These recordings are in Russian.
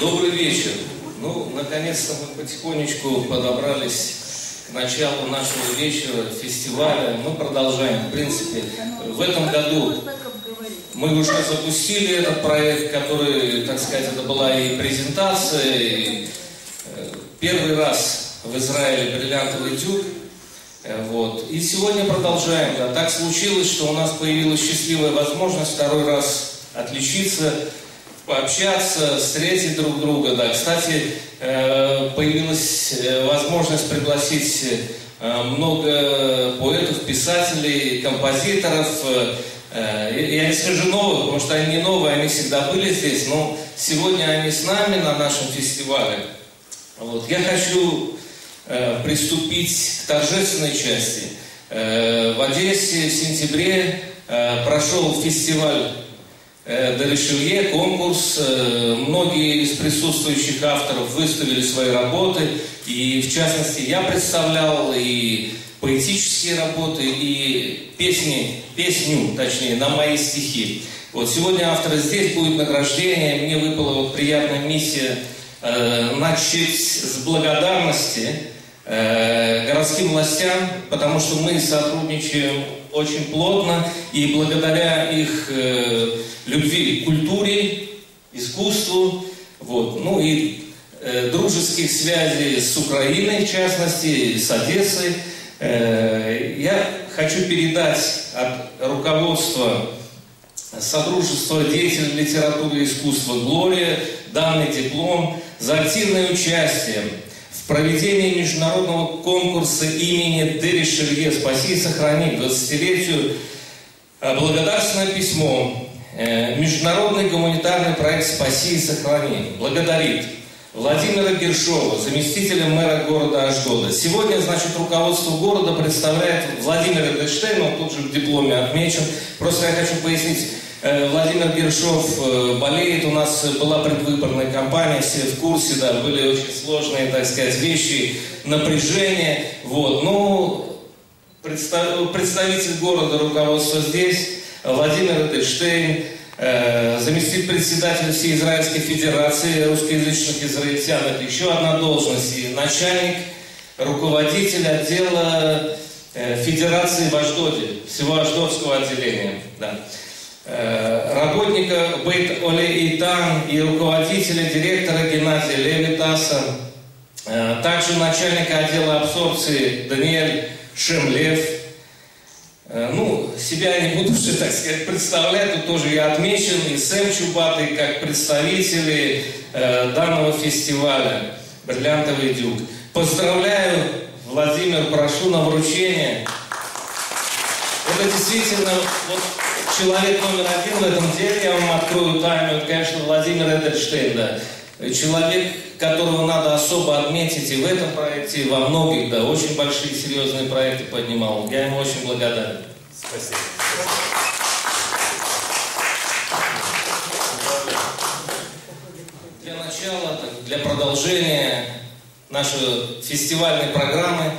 Добрый вечер. Ну, наконец-то мы потихонечку подобрались к началу нашего вечера, фестиваля. Мы продолжаем. В принципе, в этом году мы уже запустили этот проект, который, так сказать, это была и презентация, и э, первый раз в Израиле бриллиантовый дюк. Э, вот. И сегодня продолжаем. Да. Так случилось, что у нас появилась счастливая возможность второй раз отличиться пообщаться, встретить друг друга. Да. Кстати, э, появилась э, возможность пригласить много поэтов, писателей, композиторов. Я не скажу новых, потому что они не новые, они всегда были здесь, но сегодня они с нами на нашем фестивале. Вот. Я хочу приступить к торжественной части. В Одессе в сентябре прошел фестиваль Э, Доришелье, конкурс. Э, многие из присутствующих авторов выставили свои работы. И в частности я представлял и поэтические работы, и песни, песню, точнее, на мои стихи. Вот сегодня автор здесь будет награждение. Мне выпала вот приятная миссия э, начать с благодарности э, городским властям, потому что мы сотрудничаем очень плотно, и благодаря их э, любви к культуре, искусству, вот, ну и э, дружеских связей с Украиной, в частности, с Одессой, э, я хочу передать от руководства Содружества деятелей литературы и искусства «Глория» данный диплом за активное участие проведение международного конкурса имени Дери Шелье «Спаси и сохрани» к 20-летию э, благодарственное письмо э, Международный гуманитарный проект «Спаси и сохрани» благодарит Владимира Гершова, заместителя мэра города Ажгода. Сегодня, значит, руководство города представляет Владимир Эдельштейн, он тут же в дипломе отмечен. Просто я хочу пояснить, Владимир Гершов э, болеет, у нас была предвыборная кампания, все в курсе, да, были очень сложные, так сказать, вещи, напряжение, вот, ну, представитель города, руководство здесь, Владимир Эдельштейн, э, заместитель председателя Всеизраильской Федерации русскоязычных израильтян, это еще одна должность, и начальник, руководитель отдела Федерации в Аждоде, всего Аждотского отделения, да. Э, работника Бейт Оле Итан и руководителя, директора Геннадия Левитаса, э, также начальника отдела абсорбции Даниэль Шемлев. Э, ну, себя не буду уже, так сказать, представлять, тут тоже я отмечен, и Сэм Чубатый, как представители данного фестиваля «Бриллиантовый дюк». Поздравляю, Владимир, прошу на вручение. Это действительно вот, человек номер один в этом деле, я вам открою тайну, это, конечно, Владимир Эдельштейн, да. Человек, которого надо особо отметить и в этом проекте, и во многих, да, очень большие, серьезные проекты поднимал. Я ему очень благодарен. Спасибо. Для начала, для продолжения нашей фестивальной программы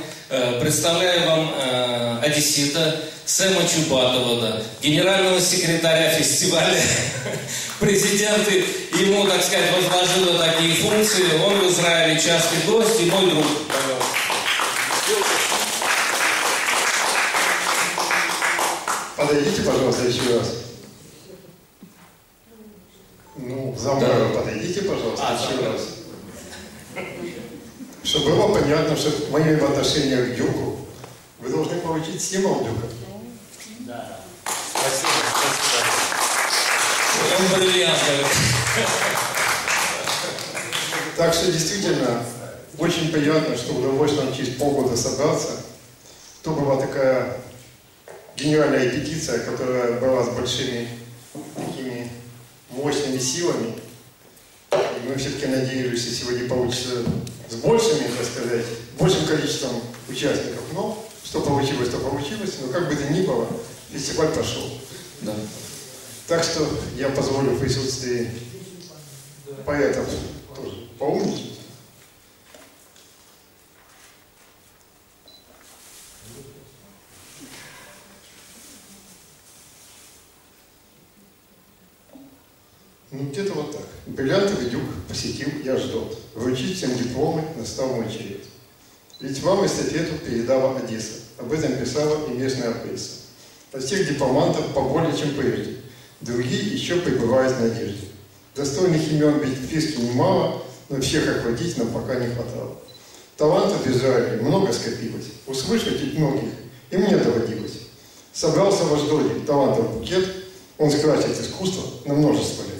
представляю вам э, одессита, Сэма Чубатова, генерального секретаря фестиваля. Президент ему, так сказать, возложил такие функции. Он в Израиле частый гость и мой друг. Подойдите, пожалуйста, еще раз. Ну, за мной да. подойдите, пожалуйста, а, еще да. раз. Чтобы было понятно, что в моем отношении к Дюку вы должны получить стимул Дюка. Да. Спасибо, спасибо. Он бриллиантовый. Так что действительно очень приятно, что удалось нам через полгода собраться. То была такая генеральная репетиция, которая была с большими такими мощными силами. Мы все-таки надеялись, что сегодня получится с большими, так сказать, большим количеством участников. Но что получилось, то получилось. Но как бы то ни было, фестиваль пошел. Да. Так что я позволю в присутствии поэтов тоже поумничать. Ну, где-то вот так. Бриллиантовый дюк посетил я ждот. Вручить всем дипломы настал мой черед. Ведь вам эстафету передала Одесса. Об этом писала и местная пресса. От всех дипломантов поболее, чем прежде. Другие еще пребывают в надежде. Достойных имен ведь в немало, но всех охватить нам пока не хватало. Талантов в Израиле много скопилось, услышать ведь многих и мне доводилось. Собрался в Аждоде талантов букет, он скрасит искусство на множество лет.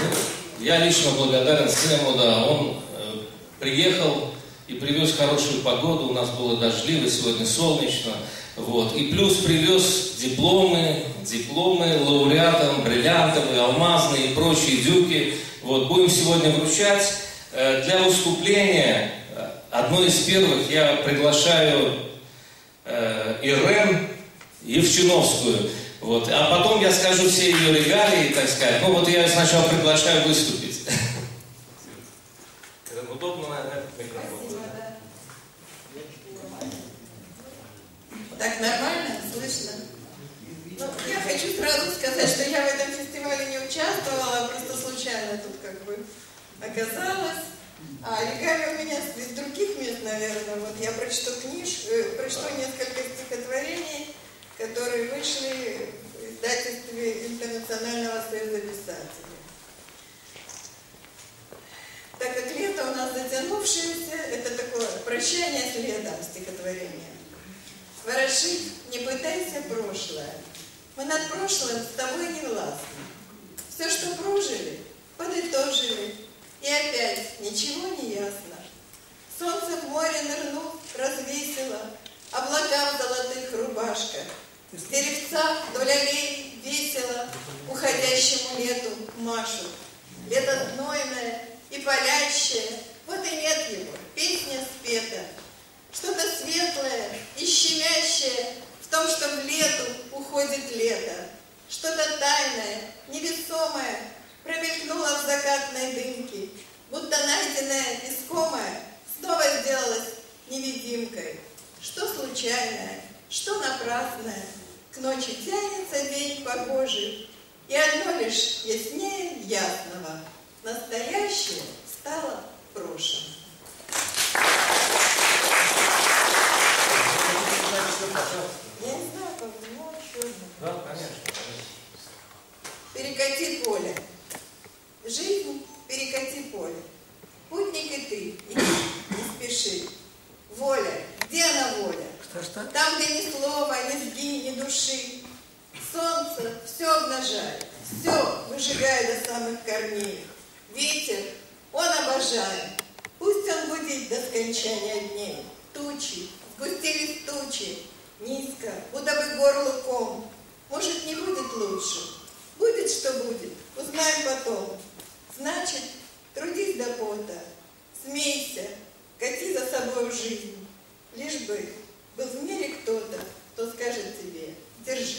Ну, я лично благодарен Сэму, да, он э, приехал и привез хорошую погоду, у нас было дождливо, сегодня солнечно, вот, и плюс привез дипломы, дипломы лауреатам, бриллиантовые, алмазные и прочие дюки, вот, будем сегодня вручать. Э, для выступления э, одной из первых я приглашаю э, Ирен Евчиновскую. Вот. А потом я скажу все ее регалии, так сказать. Ну вот я сначала приглашаю выступить. Удобно, наверное, микрофон. Так нормально? Слышно? Ну, я хочу сразу сказать, что я в этом фестивале не участвовала, просто случайно тут как бы оказалась. А регалии у меня из других мест, наверное. Вот я прочту книжку, э, прочту несколько стихотворений, которые вышли в издательстве Интернационального союза писателей. Так как лето у нас затянувшееся, это такое прощание с летом стихотворение. Ворошить не пытайся прошлое. Мы над прошлым с тобой не властны. Все, что прожили, подытожили, и опять ничего не ясно. Солнце в море нырнул, развесило, Облака в золотых рубашках. Деревца вдоль аллей весело Уходящему лету машут. Лето знойное и палящее, Вот и нет его, песня спета. Что-то светлое и щемящее В том, что в лету уходит лето. Что-то тайное, невесомое Промелькнуло в закатной дымке, Будто найденная искомая Снова сделалась невидимкой. Что случайное, что напрасное, К ночи тянется день погожий, И одно лишь яснее ясного Настоящее стало прошлым. Я не знаю, как ну, еще. Да, конечно. Перекати поле. Жизнь перекати поле. Путник и ты, иди, не спеши. Воля, где она воля? Что, что? Там, где ни слова, ни сги, ни души. Солнце все обнажает, все выжигает до самых корней. Ветер, он обожает, пусть он будет до скончания дней. Тучи, сгустились тучи, низко, будто бы горло ком. Может, не будет лучше. Будет, что будет, узнаем потом. Значит, трудись до пота, смейся, кати за собой жизнь. Лишь бы был в мире кто-то, кто скажет тебе «держись».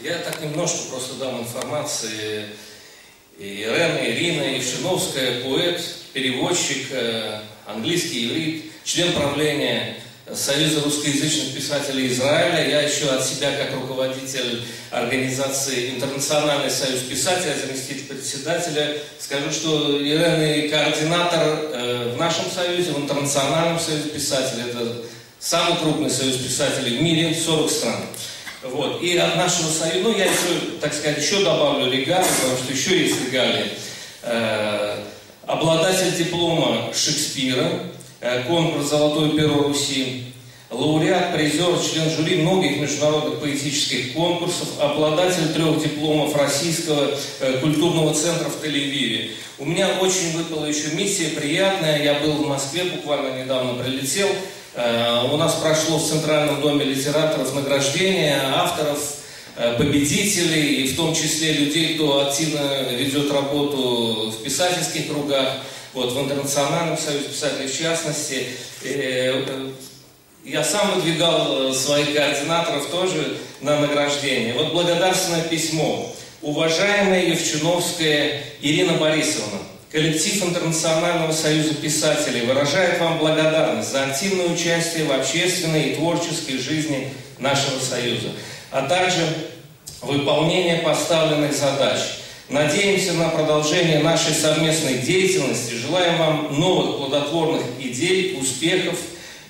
Я так немножко просто дам информации. И Ирена, Ирина Евшиновская, поэт, переводчик, э, английский иврит, член правления Союза русскоязычных писателей Израиля. Я еще от себя, как руководитель организации Интернациональный союз писателей, заместитель председателя, скажу, что Ирена координатор э, в нашем союзе, в Интернациональном союзе писателей. Это самый крупный союз писателей в мире, 40 стран. Вот. И от нашего союза, ну я еще, так сказать, еще добавлю регалии, потому что еще есть регалии. Э, обладатель диплома Шекспира, конкурс «Золотое перо Руси», лауреат, призер, член жюри многих международных поэтических конкурсов, обладатель трех дипломов Российского э, культурного центра в Тель-Авиве. У меня очень выпала еще миссия приятная. Я был в Москве, буквально недавно прилетел. Э, у нас прошло в Центральном доме литераторов награждение авторов, э, победителей, и в том числе людей, кто активно ведет работу в писательских кругах, вот, в Интернациональном союзе писателей в частности. Э, я сам выдвигал своих координаторов тоже на награждение. Вот благодарственное письмо. Уважаемая Евчуновская Ирина Борисовна, Коллектив Интернационального союза писателей выражает вам благодарность за активное участие в общественной и творческой жизни нашего союза, а также выполнение поставленных задач. Надеемся на продолжение нашей совместной деятельности. Желаем вам новых плодотворных идей, успехов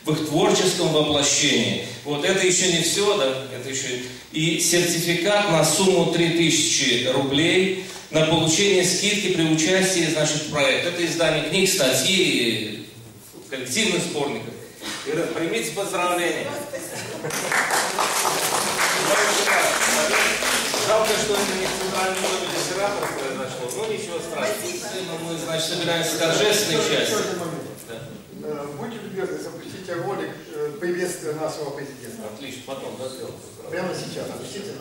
в их творческом воплощении. Вот это еще не все, да, это еще и сертификат на сумму 3000 рублей на получение скидки при участии в проекте. Это издание книг, статьи, коллективных сборников. Ира, примите поздравления. Жалко, что это не в центральном доме произошло, но ничего страшного. Мы, значит, собираемся торжественной части. Да. Э, Будьте любезны, запустите ролик э, приветствия нашего президента. Отлично, потом, да, сделаем. Прямо сейчас, запустите.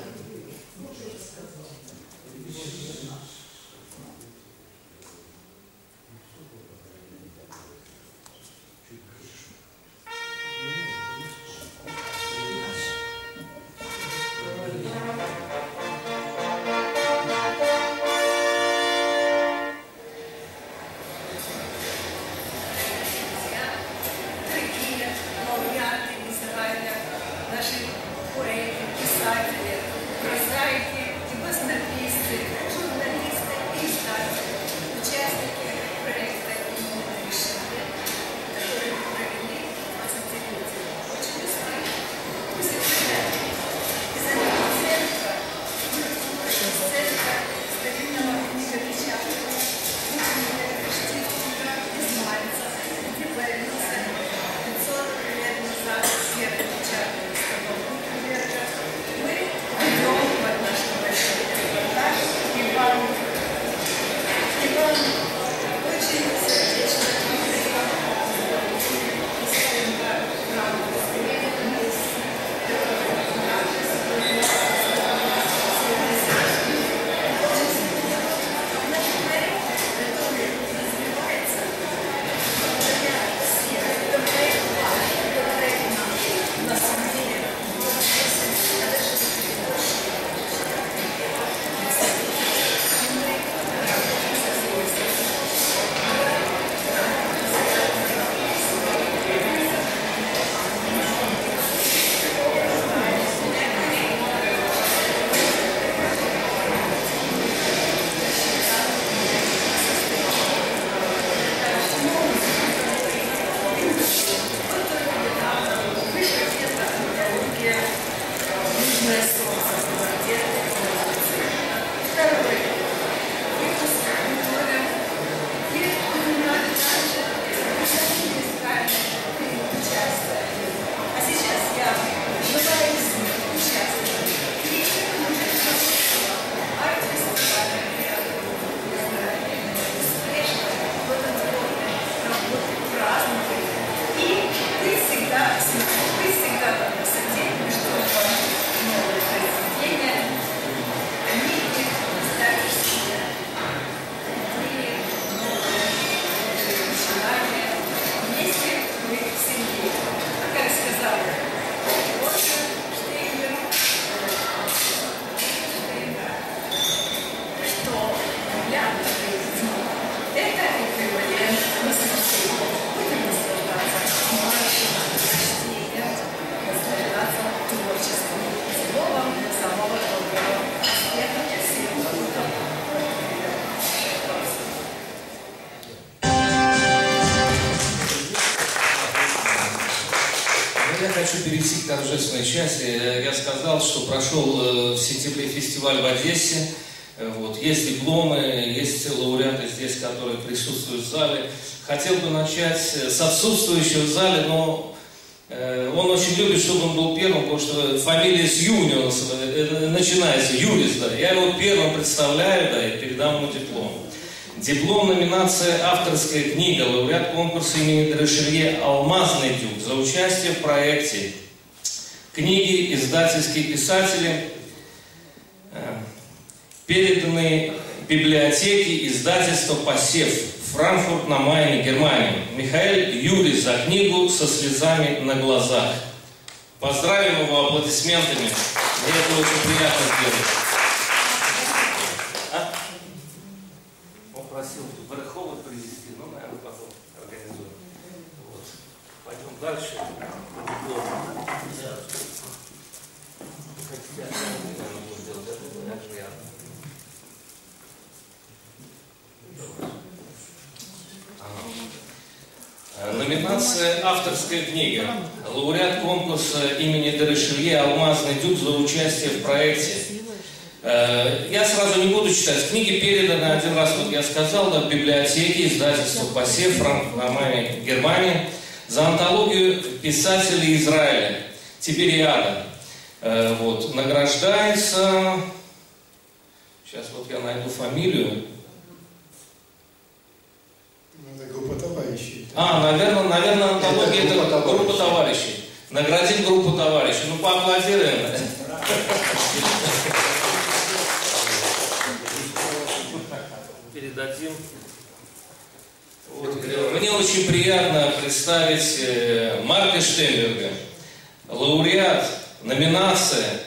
Торжественной части. Э, Я сказал, что прошел э, в сентябре фестиваль в Одессе. Э, Вот. Есть дипломы, есть лауреаты здесь, которые присутствуют в зале. Хотел бы начать с отсутствующего в зале, но э, он очень любит, чтобы он был первым, потому что фамилия с Ю э, начинается, Юрис, да. Я его первым представляю, да, и передам ему диплом. Диплом номинация «Авторская книга», лауреат конкурса имени Дрешелье «Алмазный дюк» за участие в проекте книги «Издательские писатели», э, переданные библиотеке издательства «Посев» Франкфурт на Майне, Германия. Михаил Юрий за книгу «Со слезами на глазах». Поздравим его аплодисментами. Мне это очень приятно сделать. А? Он просил Верховод номинация «Авторская книга». Лауреат конкурса имени Деришелье «Алмазный дюк» за участие в проекте. Э, Я сразу не буду читать. Книги переданы один раз, вот я сказал, в библиотеке издательства «Посев», Франкфурт, Германия, за антологию писателей Израиля Тибериада. Э, Вот, награждается... Сейчас вот я найду фамилию. Это группа товарищей. А, наверное, наверное, антология Это это, группа группа, товарищей. товарищей. Наградим группу товарищей. Ну, поаплодируем. Передадим. Вот, Мне очень приятно представить э, Марка Штейнберга, лауреат, номинация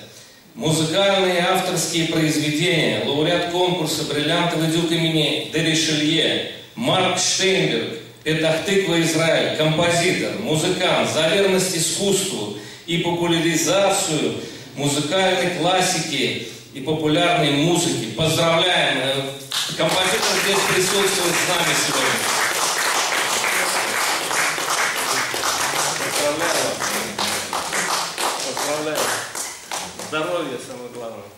«Музыкальные авторские произведения», лауреат конкурса «Бриллиантовый дюк имени Деришелье», Марк Штейнберг, Петахтыква Израиль, композитор, музыкант, за верность искусству и популяризацию музыкальной классики и популярной музыки. Поздравляем! Э, Композитор здесь присутствует с нами сегодня. Поздравляю вас. Поздравляю. Здоровья самое главное.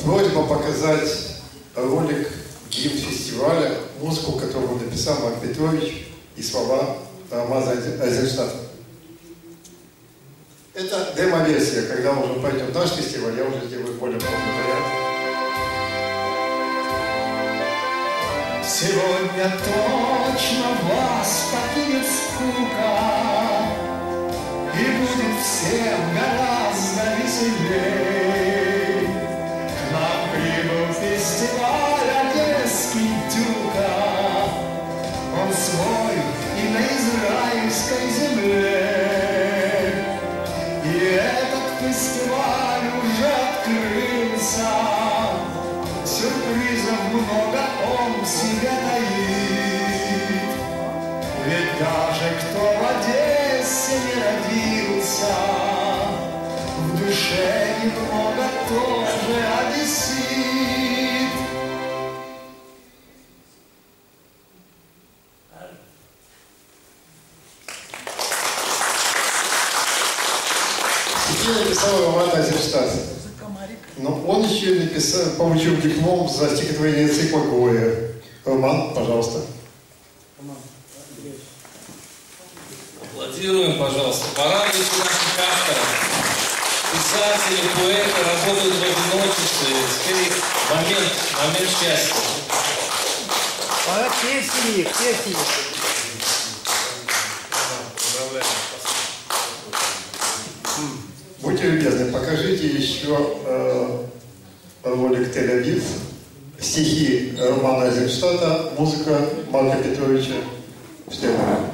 Просьба показать ролик гимн фестиваля, музыку, которую написал Марк Петрович и слова Рамаза Айзенштадта. Это демо-версия, когда уже пойдет наш фестиваль, я уже сделаю более полный вариант. Сегодня точно вас покинет скука И будет всем гораздо веселей родился, В душе немного тоже одессит. Стихи написал Роман Айзенштадт. Но он еще написал, получил диплом за стихотворение «Цикла Гоя». Роман, пожалуйста. Аплодируем, пожалуйста. Порадуйте наших авторов. Писатели, поэты работают в одиночестве. Теперь момент, момент счастья. А песни, песни. Будьте любезны, покажите еще э, ролик «Тель-Авив», стихи Романа Айзенштадта, музыка Марка Петровича Штейнера.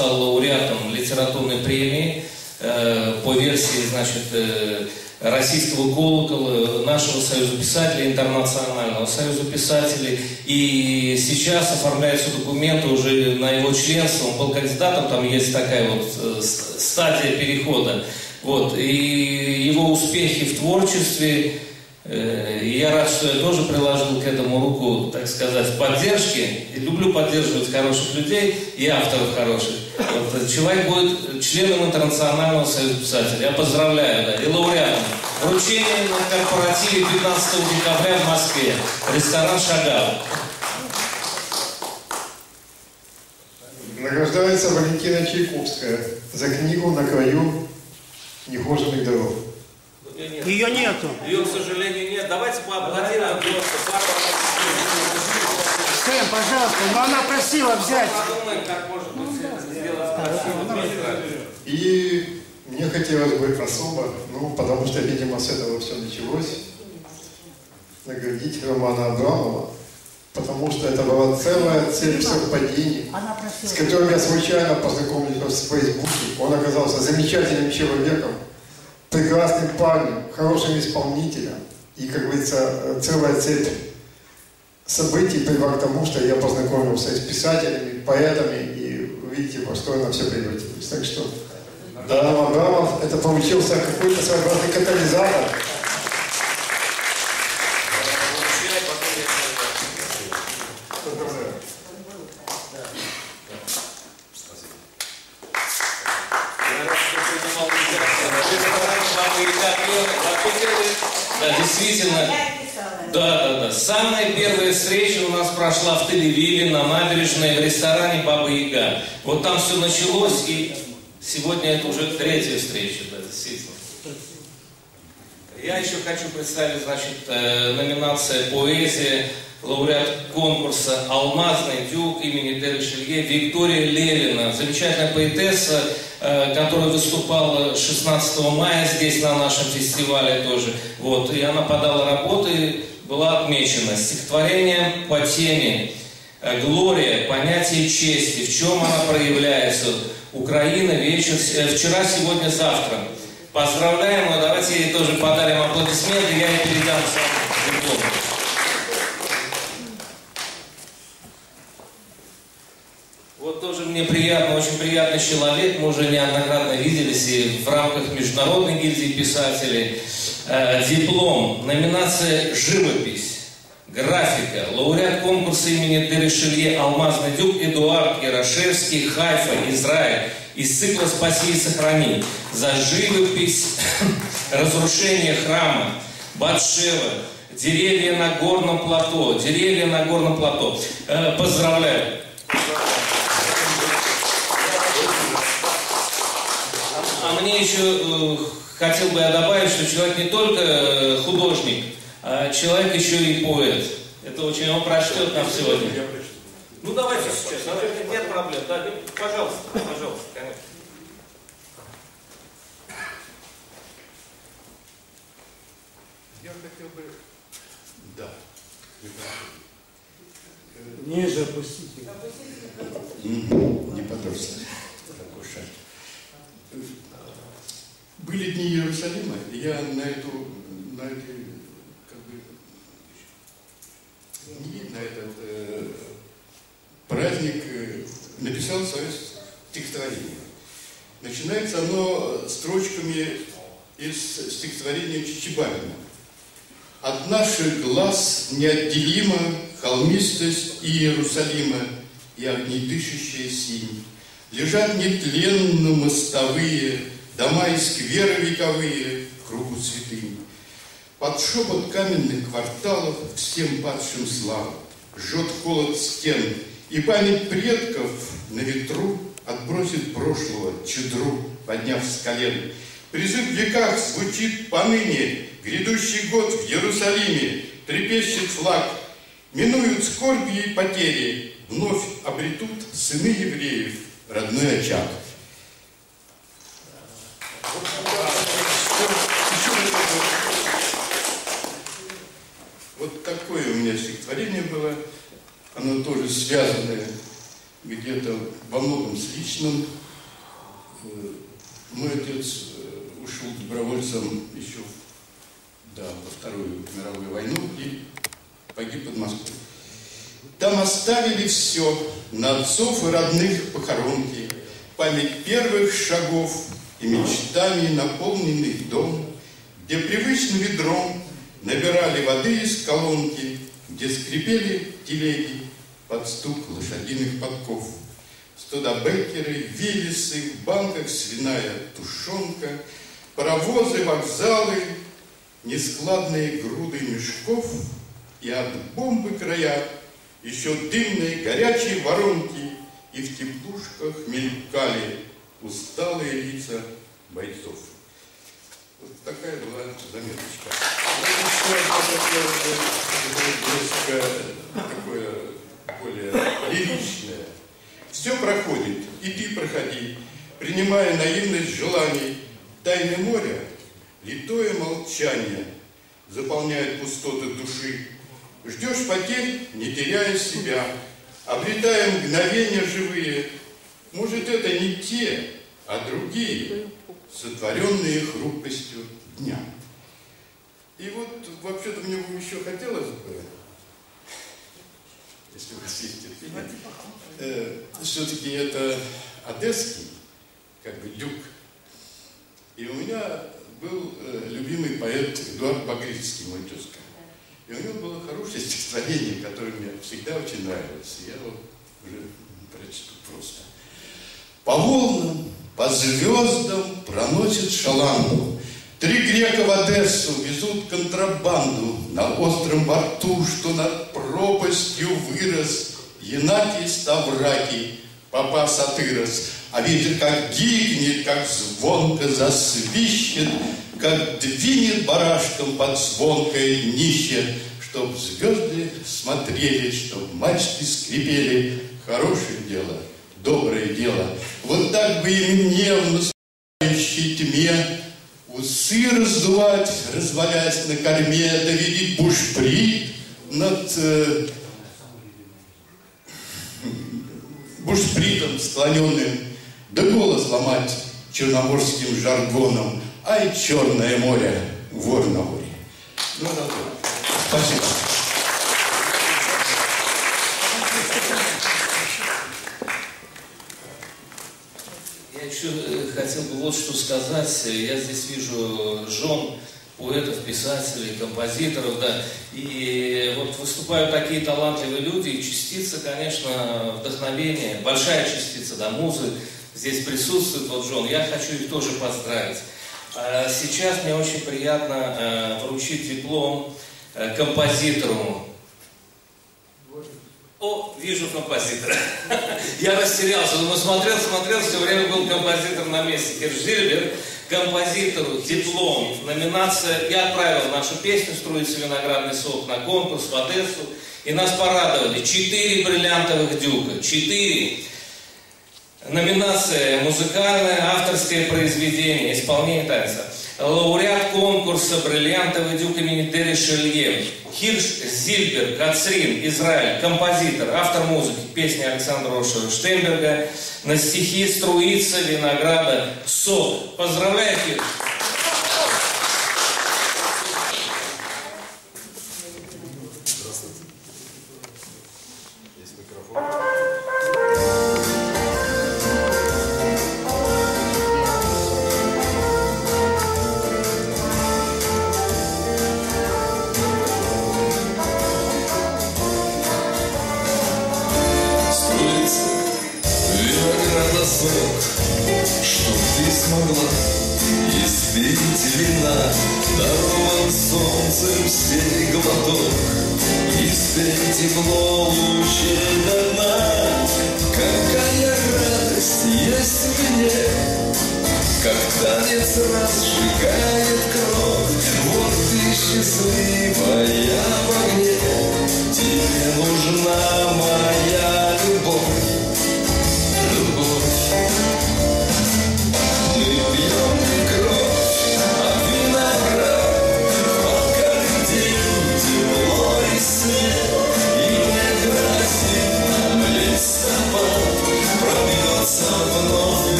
Стал лауреатом литературной премии э, по версии, значит, э, российского колокола, нашего Союза писателей, интернационального Союза писателей. И сейчас оформляются документы уже на его членство. Он был кандидатом, там есть такая вот э, стадия перехода. Вот, и его успехи в творчестве, я рад, что я тоже приложил к этому руку, так сказать, поддержки. И люблю поддерживать хороших людей и авторов хороших. Вот, человек будет членом Интернационального союза писателей. Я поздравляю, да, и лауреатом. Вручение на корпоративе 15 декабря в Москве. Ресторан «Шагал». Награждается Валентина Чайковская за книгу «На краю нехоженных дорог». Ее нет. Ее нету. Ее, к сожалению, нет. Давайте поаплодируем просто. Сэм, пожалуйста, но она просила взять. Подумаем, как может быть сделать красиво. И мне хотелось бы особо, ну, потому что, видимо, с этого все началось, наградить Романа Абрамова, потому что это была целая цепь совпадений, с которым я случайно познакомился в Фейсбуке. Он оказался замечательным человеком, прекрасным парнем, хорошим исполнителем. И, как говорится, целая цепь событий привела к тому, что я познакомился с писателями, поэтами, и видите, во что это все превратилось. Так что Дарам Абрамов, это получился какой-то своеобразный катализатор. Поздравляю. Да, действительно. Я писала. Да, да, да. Самая первая встреча у нас прошла в Тель-Авиве на набережной в ресторане Баба Яга. Вот там все началось, и сегодня это уже третья встреча, да, действительно. Я еще хочу представить, значит, э, номинация «Поэзия», лауреат конкурса «Алмазный дюк» имени Терри Шелье Виктория Левина, замечательная поэтесса, э, которая выступала 16 мая здесь на нашем фестивале тоже. Вот, и она подала работы, была отмечена. Стихотворение по теме э, «Глория. Понятие чести. В чем она проявляется?» Украина. Вечер. э, Вчера, сегодня, завтра. Поздравляем, и давайте ей тоже подарим аплодисменты, я ей передам сам диплом. Вот тоже мне приятно, очень приятный человек. Мы уже неоднократно виделись и в рамках Международной гильдии писателей. Э, диплом, номинация «Живопись», графика, лауреат конкурса имени Деришелье «Алмазный дюк» Эдуард Ярошевский, Хайфа, Израиль. Из цикла «Спаси и сохрани» за живопись, разрушение храма, Батшева, деревья на горном плато, деревья на горном плато. Э, поздравляю. А мне еще э, хотел бы я добавить, что человек не только э, художник, а человек еще и поэт. Это очень он прочтет нам сегодня. Ну давайте сейчас, давайте, нет проблем. Да, пожалуйста, пожалуйста, конечно. Я хотел бы... Да. Ниже опустите. Не подорвался. Такой шаг. Были дни Иерусалима, и я на эту, на эти, как бы, дни, на этот э, праздник э, написал свое стихотворение. Начинается оно строчками из стихотворения Чичибанина. От наших глаз неотделима холмистость Иерусалима и огнедышащая синь. Лежат нетленно мостовые, дома и скверы вековые, кругу святынь. Под шепот каменных кварталов всем падшим слава Жжет холод стен, и память предков на ветру Отбросит прошлого чудру, подняв с колен. Призыв в веках звучит поныне, Грядущий год в Иерусалиме Трепещет флаг, минуют скорби и потери, вновь обретут сыны евреев родной очаг. Вот такое у меня стихотворение было. Оно тоже связанное где-то во многом с личным. Э, Мой отец э, ушел добровольцем еще да, во Вторую мировую войну и погиб под Москвой. Там оставили все, на отцов и родных похоронки, память первых шагов и мечтами наполненный дом, где привычным ведром набирали воды из колонки, где скрипели телеги под стук лошадиных подков. Студабекеры, виллисы, в банках свиная тушенка, паровозы, вокзалы, нескладные груды мешков и от бомбы края еще дымные горячие воронки, и в теплушках мелькали усталые лица бойцов. Вот такая была заметочка. Такое, такое более лиричное. Все проходит, и ты проходи, принимая наивность желаний. Тайны моря, литое молчание заполняет пустоты души. Ждешь потерь, не теряя себя, обретая мгновения живые. Может, это не те, а другие, сотворенные хрупкостью дня. И вот, вообще-то, мне бы еще хотелось бы, если у вас есть терпение, э, все-таки это одесский, как бы дюк. И у меня был э, любимый поэт Эдуард Багрицкий, мой тезка. И у него было хорошее стихотворение, которое мне всегда очень нравилось. Я его уже прочту просто. По волнам, по звездам проносит шаланду. Три грека в Одессу везут контрабанду на остром борту, что над пропастью вырос Янакий Ставракий, папа Сатырос. А ветер как гикнет, как звонко засвищет, как двинет барашком под звонкое днище, чтоб звезды смотрели, чтоб мачты скрипели. Хорошее дело, доброе дело. Вот так бы и мне в наступающей тьме усы раздувать, развалясь на корме, да видеть бушприт над э, бушпритом склоненным, да голос ломать черноморским жаргоном. Ай, черное море, вор на море. Ну, да, да. Спасибо. Я еще э, хотел бы вот что сказать. Я здесь вижу жен поэтов, писателей, композиторов, да. И вот выступают такие талантливые люди, и частица, конечно, вдохновения, большая частица, да, музы здесь присутствует, вот жен. Я хочу их тоже поздравить. А Сейчас мне очень приятно э, вручить диплом э, композитору о, вижу композитора. Я растерялся, думаю, смотрел, смотрел, все время был композитор на месте. Киржильберг, композитору диплом, номинация. Я отправил нашу песню «Струится виноградный сок» на конкурс в Одессу. И нас порадовали. Четыре бриллиантовых дюка. Четыре. Номинация «Музыкальное авторское произведение. Исполнение танца». Лауреат конкурса «Бриллиантовый дюк» имени Дери Шелье. Хирш Зильбер, Кацрин, Израиль, композитор, автор музыки, песни Александра Рошера Штейнберга, на стихи «Струится винограда сок». Поздравляю, Хирш!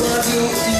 love do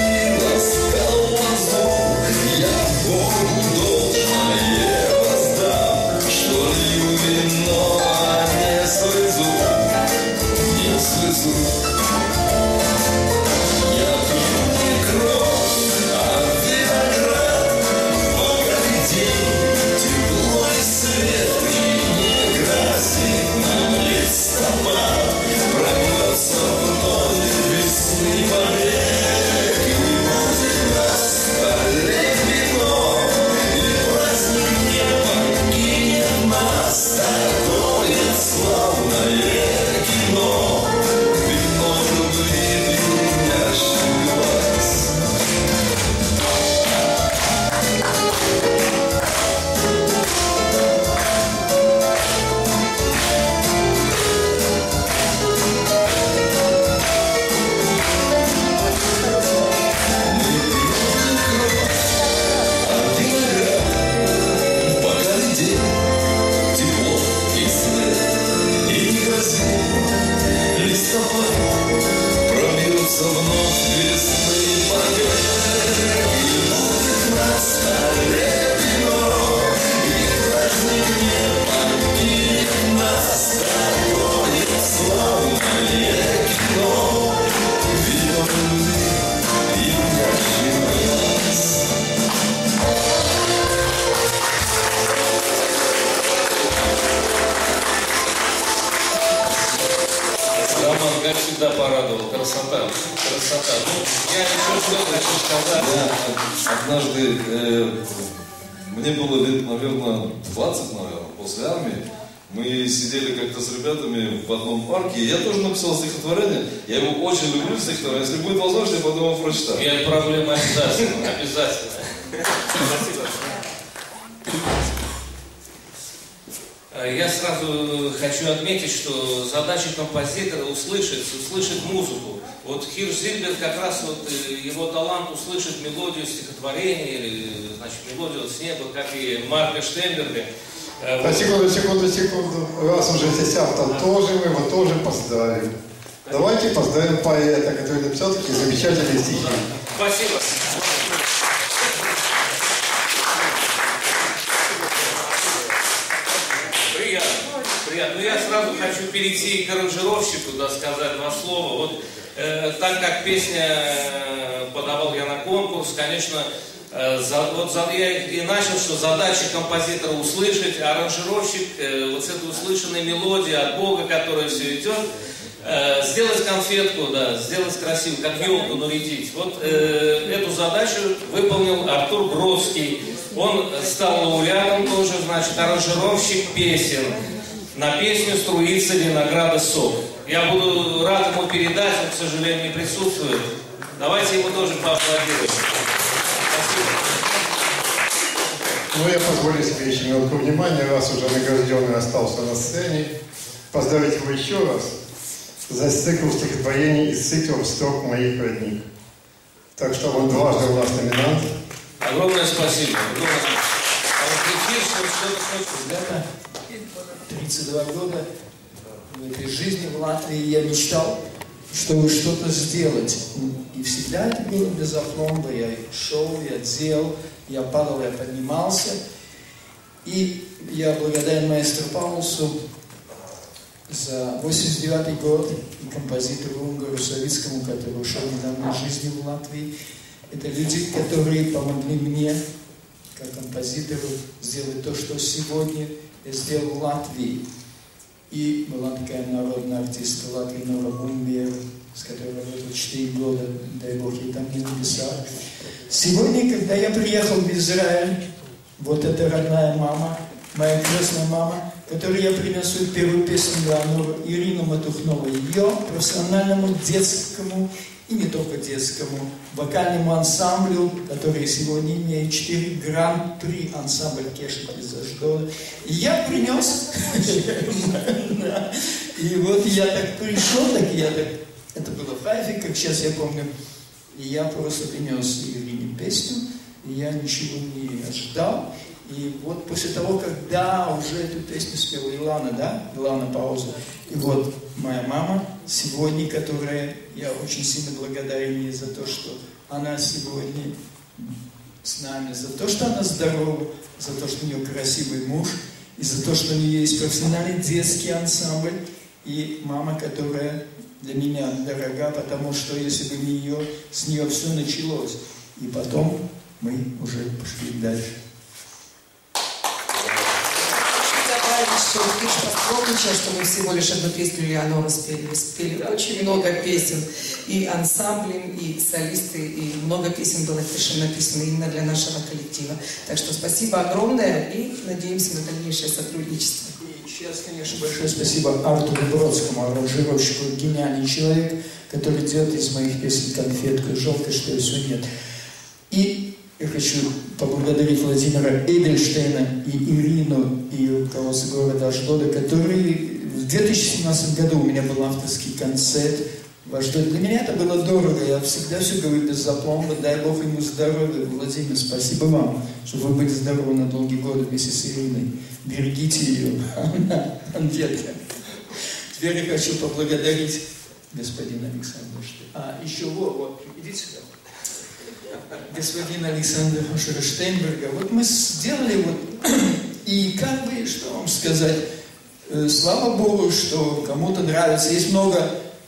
Марка Штемберга. Секунду, секунду, секунду. Раз уже здесь автор тоже, мы его тоже поздравим. Давайте поздравим поэта, который написал такие замечательные стихи. Спасибо. Приятно. Приятно. Ну, я сразу хочу перейти к аранжировщику, да, сказать два слова. Вот э, так как песня э, подавал я на конкурс, конечно, за- вот за- я и начал, что задача композитора услышать, аранжировщик э, вот с этой услышанной мелодии от Бога, которая все идет, Э, сделать конфетку, да, сделать красиво, как елку нарядить. Вот э, эту задачу выполнил Артур Бродский. Он стал лауреатом тоже, значит, аранжировщик песен. На песню струится винограда сок. Я буду рад ему передать, он, к сожалению, не присутствует. Давайте ему тоже поаплодируем. Ну, я позволю себе еще минутку внимания, раз уже награжденный остался на сцене, поздравить его еще раз за цикл стихотворений из цикла «Строк моих родник». Так что он дважды у нас номинант. Огромное спасибо. Огромное спасибо. А вот Никит, что-то хочешь? Ребята, 32 года в этой жизни в Латвии я мечтал, чтобы что-то сделать. И всегда это было без опломба. Я шел, я делал, я падал, я поднимался. И я благодарен маэстро Паулсу за 89 год и композитору Унгару Савицкому, который ушел недавно из жизни в Латвии. Это люди, которые помогли мне, как композитору, сделать то, что сегодня я сделал в Латвии. И была такая народная артистка Латвии Нора Бумбер, с которой работал 4 года, дай Бог ей там не написал. Сегодня, когда я приехал в Израиль, вот эта родная мама, моя крестная мама, которой я принесу первую песню главную, Ирину Матухнову, ее профессиональному детскому и не только детскому вокальному ансамблю, который сегодня имеет 4 гран-при ансамбль Кешет из Аждода. И я принес, и вот я так пришел, так я так, это было в как сейчас я помню, и я просто принес Ирине песню, я ничего не ожидал. И вот после того, когда уже эту песню спела Илана, да, Илана Пауза, и вот моя мама сегодня, которая, я очень сильно благодарен ей за то, что она сегодня с нами, за то, что она здорова, за то, что у нее красивый муж, и за то, что у нее есть профессиональный детский ансамбль, и мама, которая для меня дорога, потому что если бы не ее, с нее все началось. И потом мы уже пошли дальше. что Пиш Постровича, что мы всего лишь одну песню Леонора спели. Мы спели очень много песен, и ансамблем, и солисты, и много песен было написано именно для нашего коллектива. Так что спасибо огромное, и надеемся на дальнейшее сотрудничество. И сейчас, конечно, большое спасибо Артуру Бродскому, аранжировщику, гениальный человек, который делает из моих песен конфетку. Жалко, что ее все нет. И я хочу поблагодарить Владимира Эдельштейна и Ирину и руководство города Аждода, которые в 2017 году у меня был авторский концерт в Аждоде. Для меня это было дорого, я всегда все говорю без запломба, дай Бог ему здоровья. Владимир, спасибо вам, что вы были здоровы на долгие годы вместе с Ириной. Берегите ее, она детка. Теперь я хочу поблагодарить господина Александра. А, еще вот, вот, идите сюда господина Александра Штейнберга. Вот мы сделали вот, и как бы, что вам сказать, э, слава Богу, что кому-то нравится. Есть много,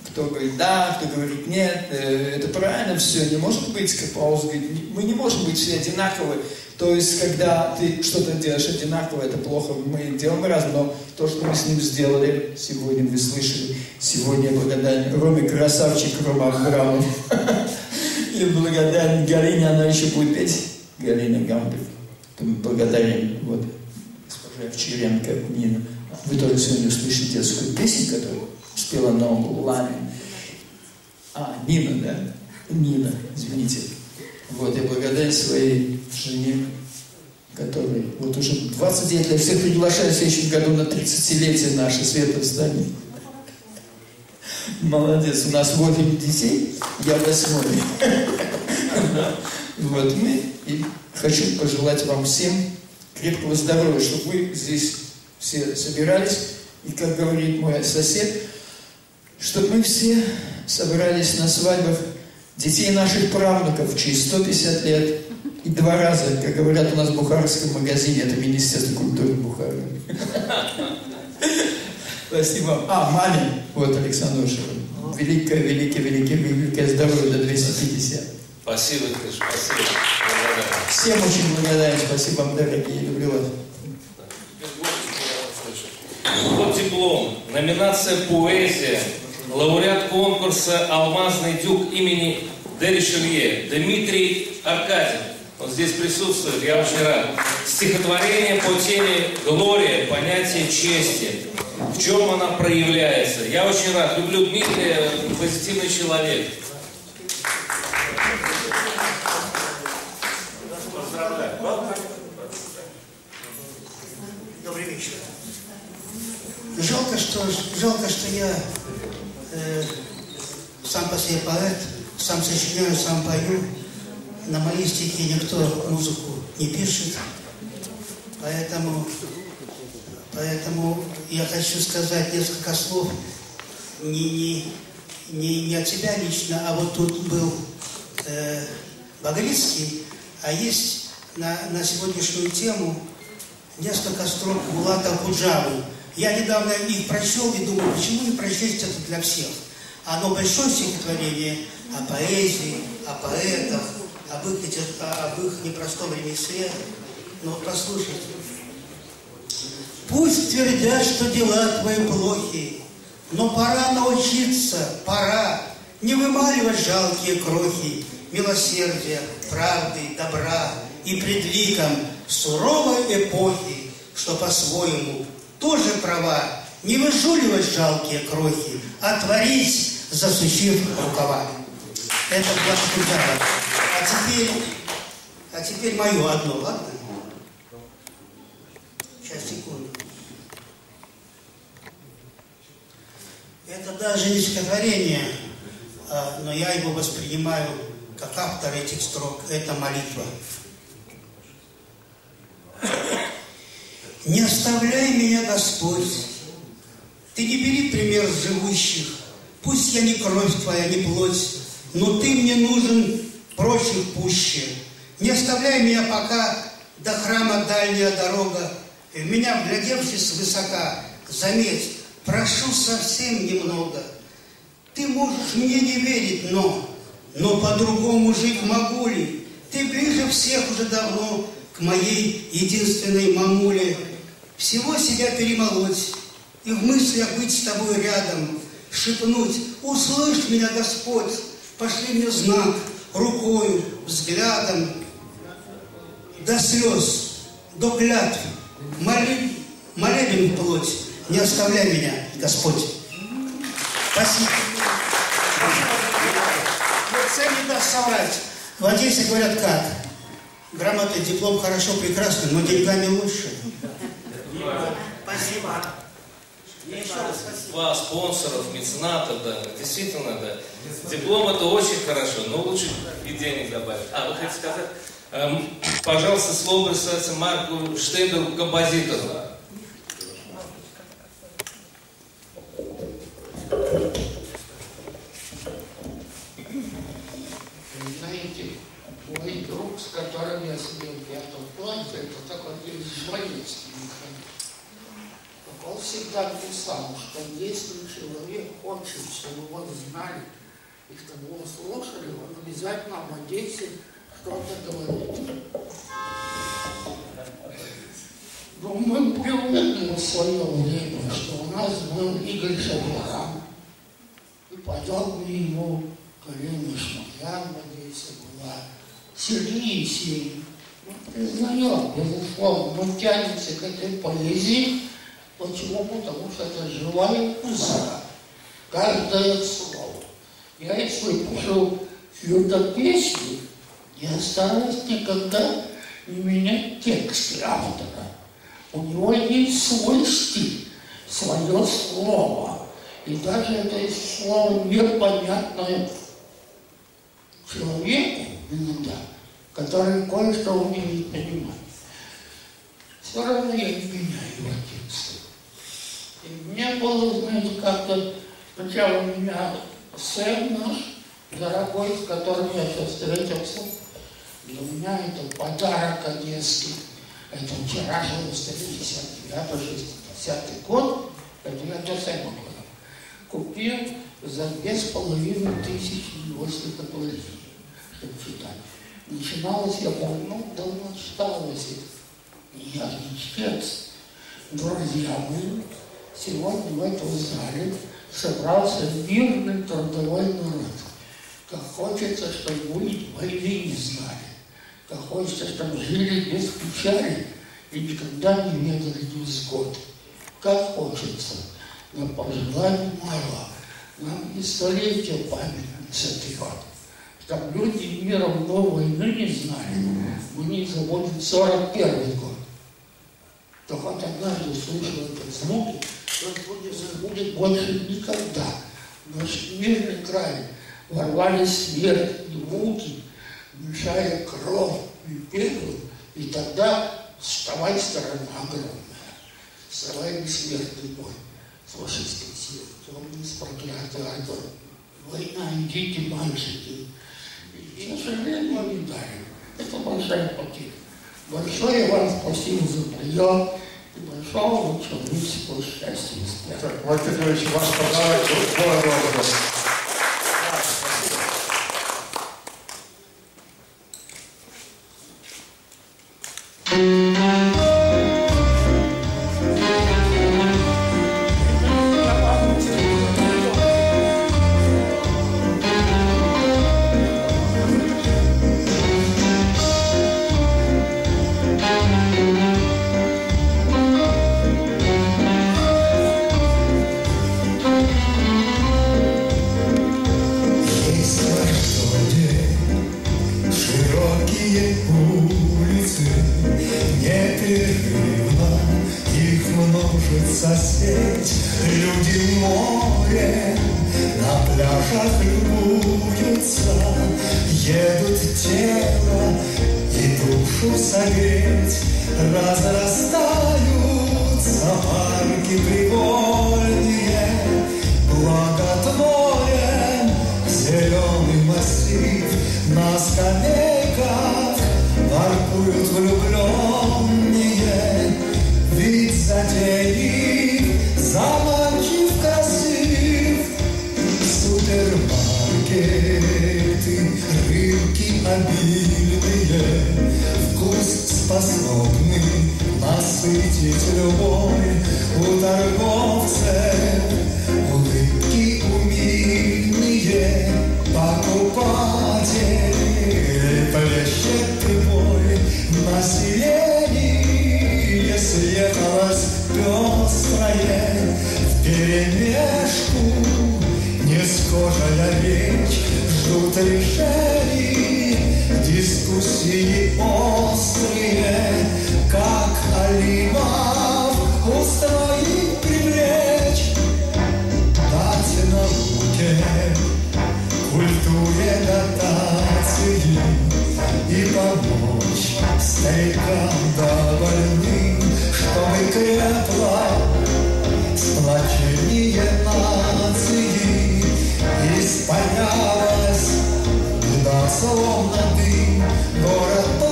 кто говорит да, кто говорит нет, э, это правильно все, не может быть, как Паулус говорит, мы не можем быть все одинаковы. То есть, когда ты что-то делаешь одинаково, это плохо, мы делаем разное, но то, что мы с ним сделали, сегодня вы слышали, сегодня благодарен Роме Красавчик, Рома Абрамов. И благодарен Галине, она еще будет петь, Галина Гамбель. Благодарен вот госпоже Овчаренко, Нина. Вы тоже сегодня услышите детскую песню, которую спела на ламе. А, Нина, да? Нина, извините. Вот, я благодарен своей жене, которой вот уже 29 лет, всех приглашаю в следующем году на 30-летие наше Света встанет. Молодец, у нас 8 детей, я восьмой. Вот мы, и хочу пожелать вам всем крепкого здоровья, чтобы вы здесь все собирались, и, как говорит мой сосед, чтобы мы все собирались на свадьбах детей наших правнуков, через 150 лет, и два раза, как говорят у нас в бухарском магазине, это Министерство культуры Бухары. Спасибо. А, маме, вот Александр. Великое, великое, великое, великое здоровье до 250. Спасибо, Криш, спасибо. Благодарен. Всем очень благодарен, спасибо вам, дорогие, люблю вас. Вот диплом. Номинация «Поэзия». Лауреат конкурса «Алмазный дюк» имени Деришелье Дмитрий Аркадьев. Он здесь присутствует, я очень рад. Стихотворение по теме «Глория. Понятие чести». В чем она проявляется? Я очень рад. Люблю Дмитрия, позитивный человек. Добрый вечер. Жалко, что, жалко, что я э, сам по себе поэт, сам сочиняю, сам пою. На мои стихи никто музыку не пишет. Поэтому, поэтому я хочу сказать несколько слов не, не, не, не от себя лично, а вот тут был э, Багрицкий, а есть на, на сегодняшнюю тему несколько строк Булата Куджавы. Я недавно их прочел и думаю, почему не прочесть это для всех? Оно большое стихотворение о поэзии, о поэтах, об их, об их непростом ремесле. Но послушайте. Пусть твердят, что дела твои плохи, но пора научиться, пора не вымаливать жалкие крохи милосердия, правды, добра и пред ликом суровой эпохи, что по-своему тоже права, не выжуливать жалкие крохи, а творить, засучив рукава. Это была. А теперь, а теперь мое одно, ладно? Сейчас, секунду. Это даже не стихотворение, а, но я его воспринимаю как автор этих строк. Это молитва. Не оставляй меня, Господь. Ты не бери пример живущих. Пусть я не кровь твоя, не плоть, но ты мне нужен прочих пуще. Не оставляй меня пока до храма дальняя дорога. В меня, вглядевшись свысока, заметь, прошу совсем немного. Ты можешь мне не верить, но, но по-другому жить могу ли? Ты ближе всех уже давно к моей единственной мамуле. Всего себя перемолоть и в мыслях быть с тобой рядом, шепнуть, услышь меня, Господь, пошли мне знак рукою, взглядом, до слез, до клятв, молебен плоть, не оставляй меня, Господь. Спасибо. Вот цель не даст соврать. В Одессе говорят как? Грамота, диплом хорошо, прекрасно, но деньгами лучше. Спасибо. Два спонсоров, меценатов, да, действительно, да. Диплом это очень хорошо, но лучше и денег добавить. А, вы хотите сказать? Эм, пожалуйста, слово присылается Марку Штейберу, композитору. Знаете, мой друг, с которым я сидел в пятом классе, это такой Жванецкий Михаил. Так Он всегда писал, что если человек хочет, чтобы его знали, и чтобы его слушали, он обязательно об Одессе что-то говорит. Но мы привыкли в свое время, что у нас был Игорь Шаверан, и подобные ему Карина Шмалян в Одессе была, Сергей Есенин. Мы признаем, безусловно, мы тянемся к этой поэзии. Почему? Потому что это живая музыка. Каждое слово. Я если пишу чью-то песню, я стараюсь никогда не менять текст автора. У него есть свой стиль, свое слово. И даже это слово непонятное человеку иногда, который кое-что умеет понимать. Все равно я не меняю его. И мне было, знаете, как-то сначала у меня сын наш, дорогой, с которым я сейчас встретился, для меня это подарок одесский. Это вчера было 159-60 год, это я до самого года. Купил за две с половиной тысячи его стихотворений, чтобы читать. Начиналось, я помню, ну, давно читалось. Я же не чтец. Друзья мои, сегодня в этом зале собрался мирный трудовой народ. Как хочется, чтобы вы войны не знали. Как хочется, чтобы жили без печали и никогда не ведали невзгод. Как хочется, но пожеланий мало. Нам и столетия память сотворят. Чтобы люди миром до войны не знали, мы не забудем 41 год. То хоть однажды услышал этот звук, то не забудет больше никогда. Наш мирный край ворвались смерть и муки, мешая кровь и пеклу, и тогда вставай сторона огромная. Вставай бессмертный бой с фашистской силой, темный с проклятый альбом. Война, идите, мальчики. И, к сожалению, не дали. Это большая потеря. Большое вам спасибо за прием большого вам человеческого счастья и успеха. Так, Марк Петрович, ваш подарок город Розовый. Вперемешку, скожая речь, ждут решений, дискуссии острые, как Алимов устроить привлечь, дать науке, культуре дотации и помочь старикам да больным, чтобы крепло испарялось, беда словно дым, город плавно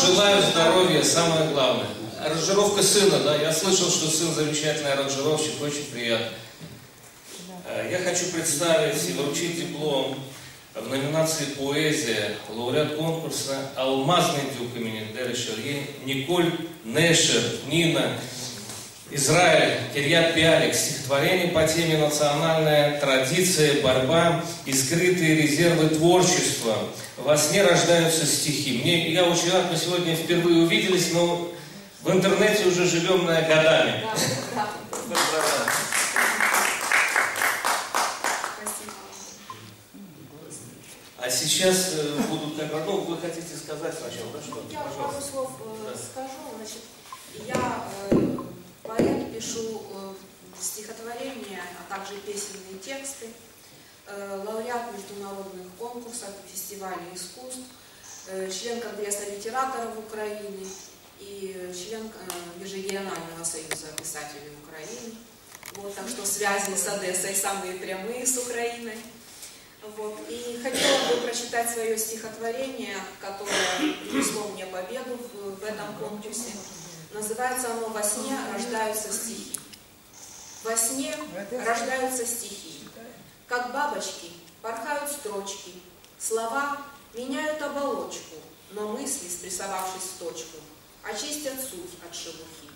желаю здоровья, самое главное. Аранжировка сына, да, я слышал, что сын замечательный аранжировщик, очень приятно. Э, Я хочу представить и вручить диплом в номинации «Поэзия» лауреат конкурса «Алмазный дюк» имени Дерри Шерье Николь Нешер, Нина, Израиль, Кирьят Биалик, стихотворение по теме «Национальная традиция, борьба и скрытые резервы творчества». Во сне рождаются стихи. Мне, я очень рад, мы сегодня впервые увиделись, но в интернете уже живем на годами. Поздравляю. А сейчас э, будут как ну, вы хотите сказать сначала, да, что? Я пару слов э, Да. скажу. Значит, я э, поэт, пишу э, стихотворения, а также песенные тексты, э, лауреат международных конкурсов фестивалей искусств, э, член Конгресса литераторов Украины и член Межрегионального союза писателей Украины. Вот, так что связи с Одессой самые прямые с Украиной. Вот. И хотела бы прочитать свое стихотворение, которое принесло мне победу в этом конкурсе. Называется оно «Во сне рождаются стихи». Во сне рождаются стихи. Как бабочки порхают строчки, слова меняют оболочку, но мысли, спрессовавшись в точку, очистят суть от шелухи.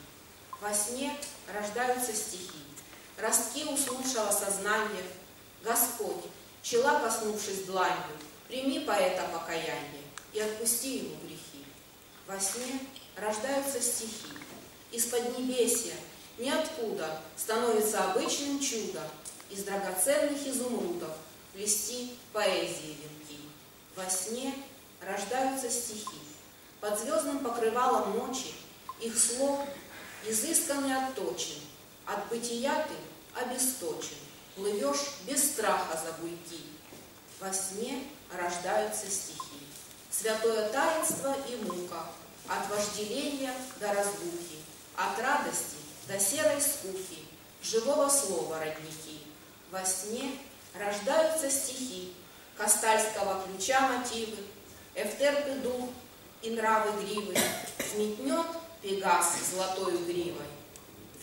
Во сне рождаются стихи, ростки уснувшего сознания. Господь, чела коснувшись дланью, прими поэта покаяние и отпусти ему грехи. Во сне рождаются стихи, из-под небесия, ниоткуда становится обычным чудом, из драгоценных изумрудов плести поэзии венки. Во сне рождаются стихи, под звездным покрывалом ночи их слов изысканный отточен, от бытия ты обесточен, плывешь без страха за буйки. Во сне рождаются стихи, святое таинство и мука, от вожделения до разлуки, от радости до серой скуки, живого слова родники. Во сне рождаются стихи, Кастальского ключа мотивы, Эфтерпы дух и нравы гривы, Взметнет Пегас золотою гривой,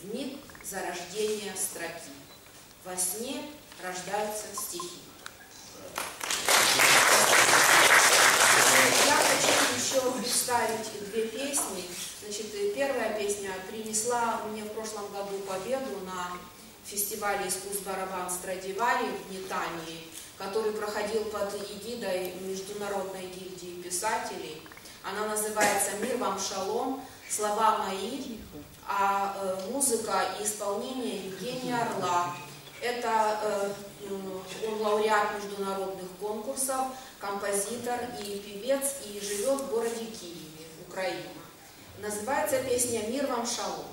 В миг зарождения строки. Во сне рождаются стихи. Я хочу еще представить две песни. Значит, э, первая песня принесла мне в прошлом году победу на фестиваля искусств барабан Страдивари в Нетании, который проходил под эгидой Международной гильдии писателей. Она называется «Мир вам шалом», слова мои, а э, музыка и исполнение Евгения Орла. Это э, он лауреат международных конкурсов, композитор и певец, и живет в городе Киеве, Украина. Называется песня «Мир вам шалом».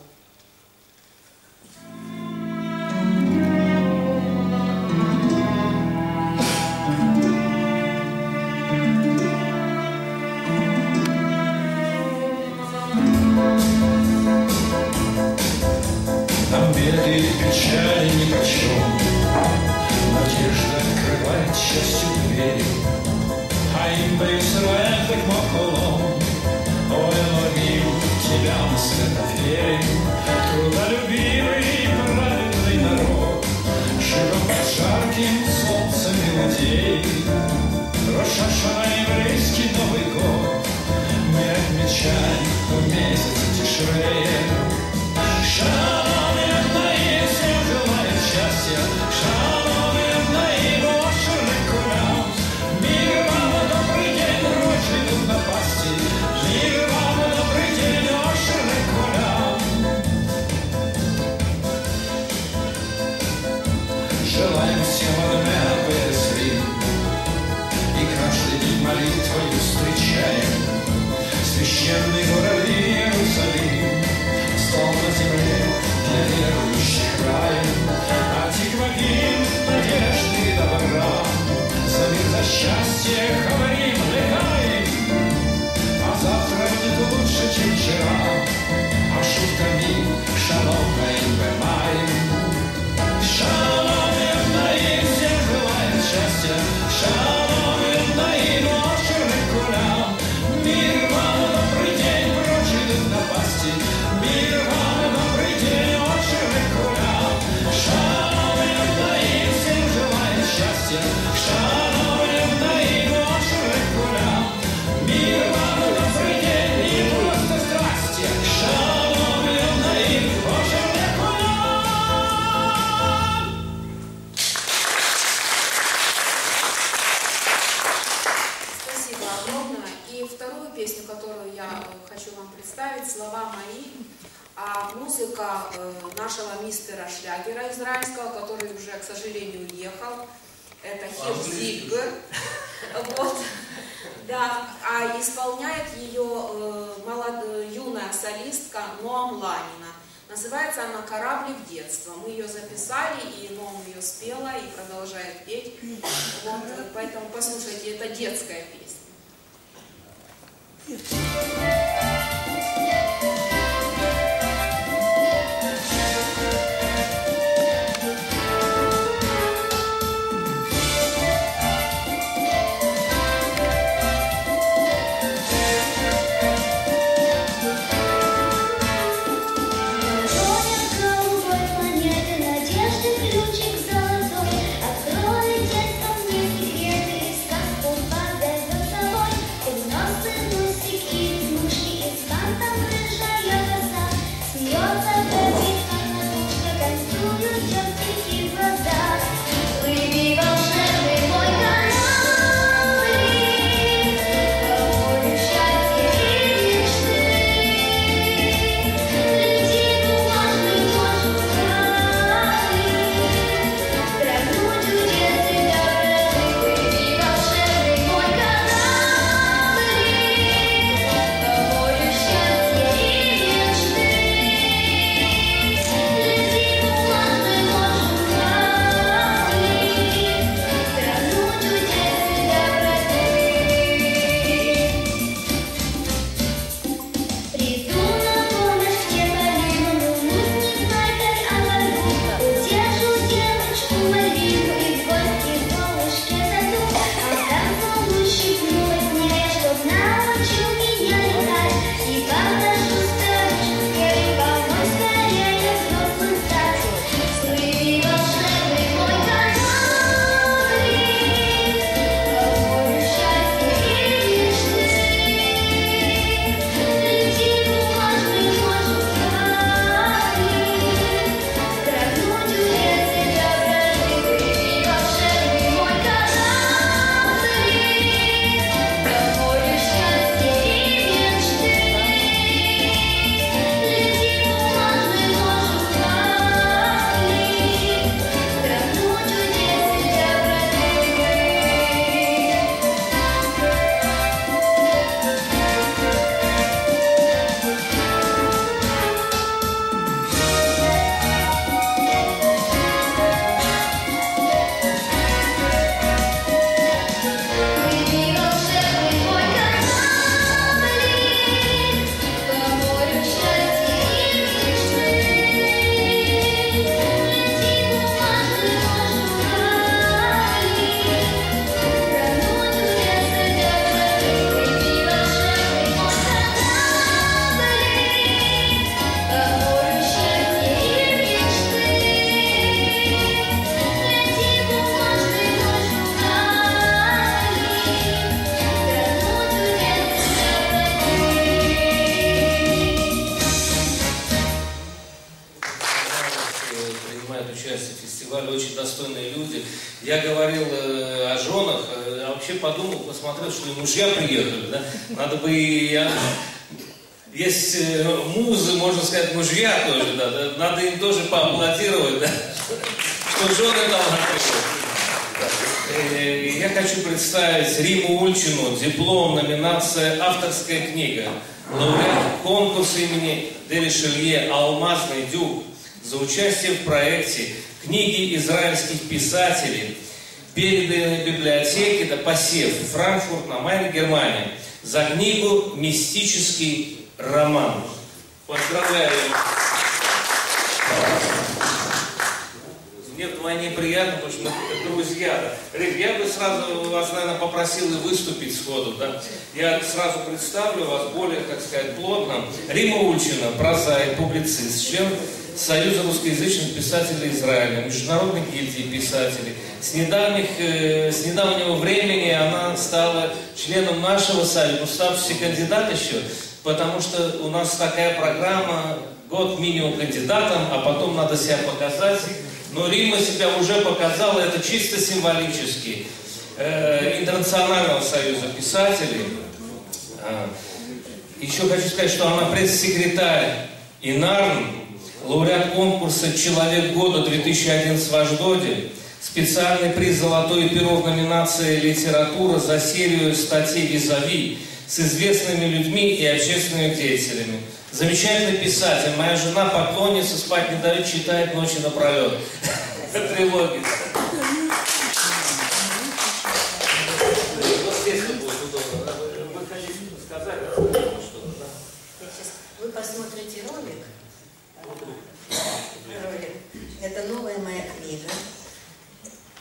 Нам беды и печали нипочем, Надежда открывает счастью двери. Бейсруэль так моколом, Ой, Элогим, тебя мы свято верим. Трудолюбивый и праведный народ, Живем под жарким солнцем мелодей. Рошашана еврейский Новый год, Мы отмечаем в месяц Тишрея. Шалом исполняет ее э, молод- юная солистка Ноам Ланина. Называется она «Кораблик детства». Мы ее записали, и Ноам ее спела и продолжает петь. Вот, э, поэтому послушайте, это детская песня. Писателей», переданные библиотеке да, «Посев», Франкфурт на Майне, Германия, за книгу «Мистический роман». Поздравляю! Мне вдвойне приятно, потому что мы друзья. Рим, я бы сразу вас, наверное, попросил и выступить сходу. Да? Я сразу представлю вас более, так сказать, плотно. Рима Ульчина, прозаик, публицист, член Союза русскоязычных писателей Израиля, Международной гильдии писателей. С, недавних, э, с недавнего времени она стала членом нашего союза, ну, в статусе кандидата еще, потому что у нас такая программа год минимум кандидатом, а потом надо себя показать. Но Рима себя уже показала, это чисто символически. Э, Интернационального союза писателей. А, Еще хочу сказать, что она пресс-секретарь ИНАРН, лауреат конкурса «Человек года» 2011 в Аждоде, специальный приз «Золотое перо» в номинации «Литература» за серию статей «Визави» с известными людьми и общественными деятелями. Замечательный писатель. Моя жена поклонница, спать не дает, читает ночи напролет. Трилогия. Вот здесь вот будет удобно. Вы хотите сказать что-то, да? Сейчас вы посмотрите ролик. Ролик. Это новая моя книга.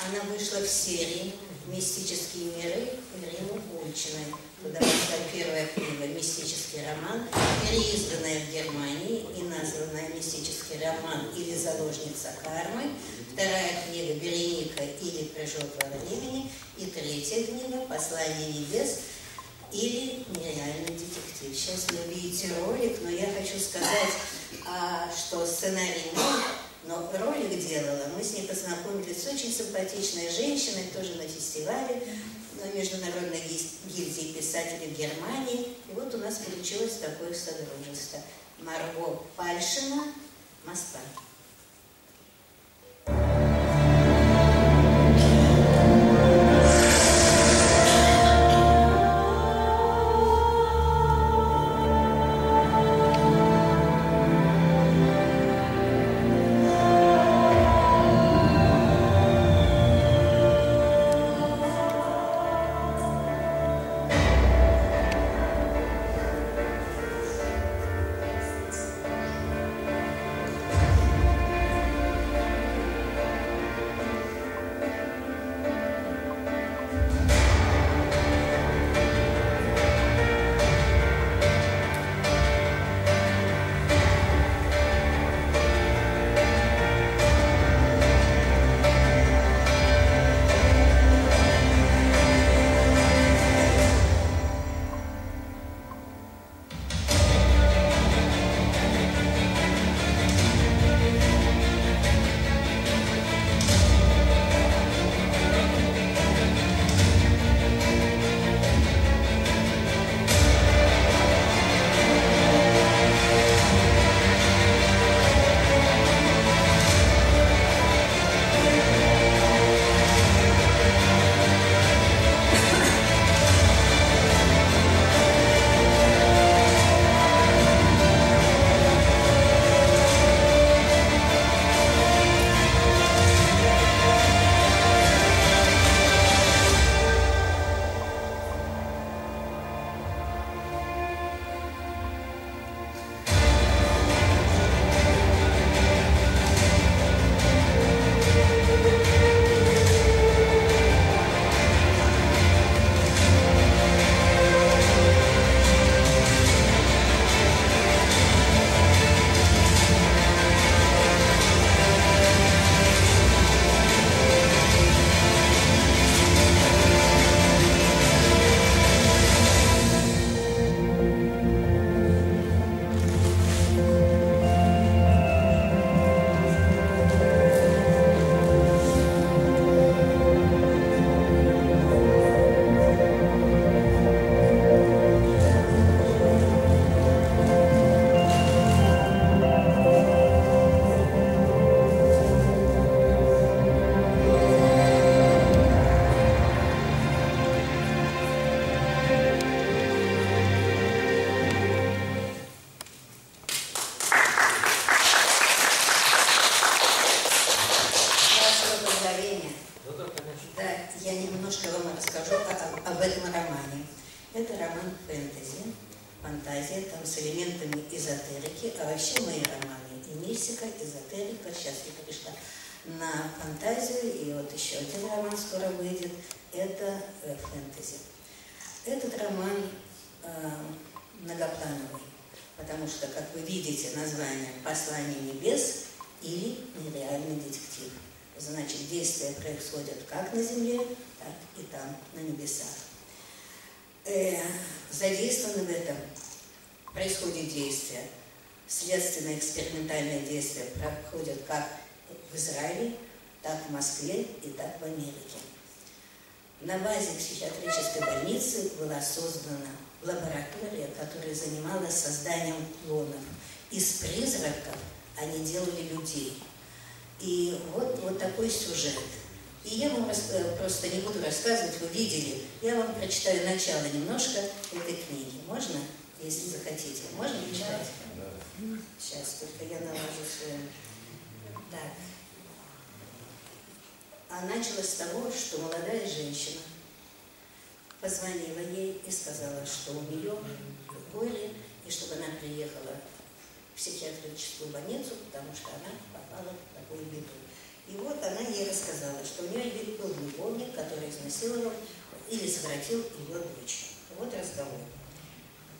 Она вышла в серии «Мистические миры» Ирины Ульчиной. Туда вошла первая книга «Мистический роман», переизданная в Германии и названная «Мистический роман» или «Заложница кармы». Вторая книга «Береника» или «Прыжок во времени». И третья книга «Послание небес» или нереальный детектив. Сейчас вы увидите ролик, но я хочу сказать, а, что сценарий мой, но ролик делала, мы с ней познакомились с очень симпатичной женщиной, тоже на фестивале, на Международной ги- гильдии писателей в Германии. И вот получилось такое содружество. Марго Пальшина, Москва. На фантазию, и вот еще один роман скоро выйдет, это э, фэнтези. Этот роман э, многоплановый, потому что, как вы видите, название «Послание небес» или «Нереальный детектив». Значит, действия происходят как на земле, так и там, на небесах. Э, задействованы в этом происходит действие. Следственно-экспериментальные действия проходят как в Израиле, так в Москве и так в Америке. На базе психиатрической больницы была создана лаборатория, которая занималась созданием клонов. Из призраков они делали людей. И вот, вот такой сюжет. И я вам рас- э, просто не буду рассказывать, вы видели. Я вам прочитаю начало немножко этой книги. Можно, если захотите? Можно читать? Сейчас, только я наложу свою. Так. А началось с того, что молодая женщина позвонила ей и сказала, что у нее горе, и чтобы она приехала в психиатрическую больницу, потому что она попала в такую беду. И вот она ей рассказала, что у нее был любовник, который изнасиловал или совратил ее дочь. Вот разговор.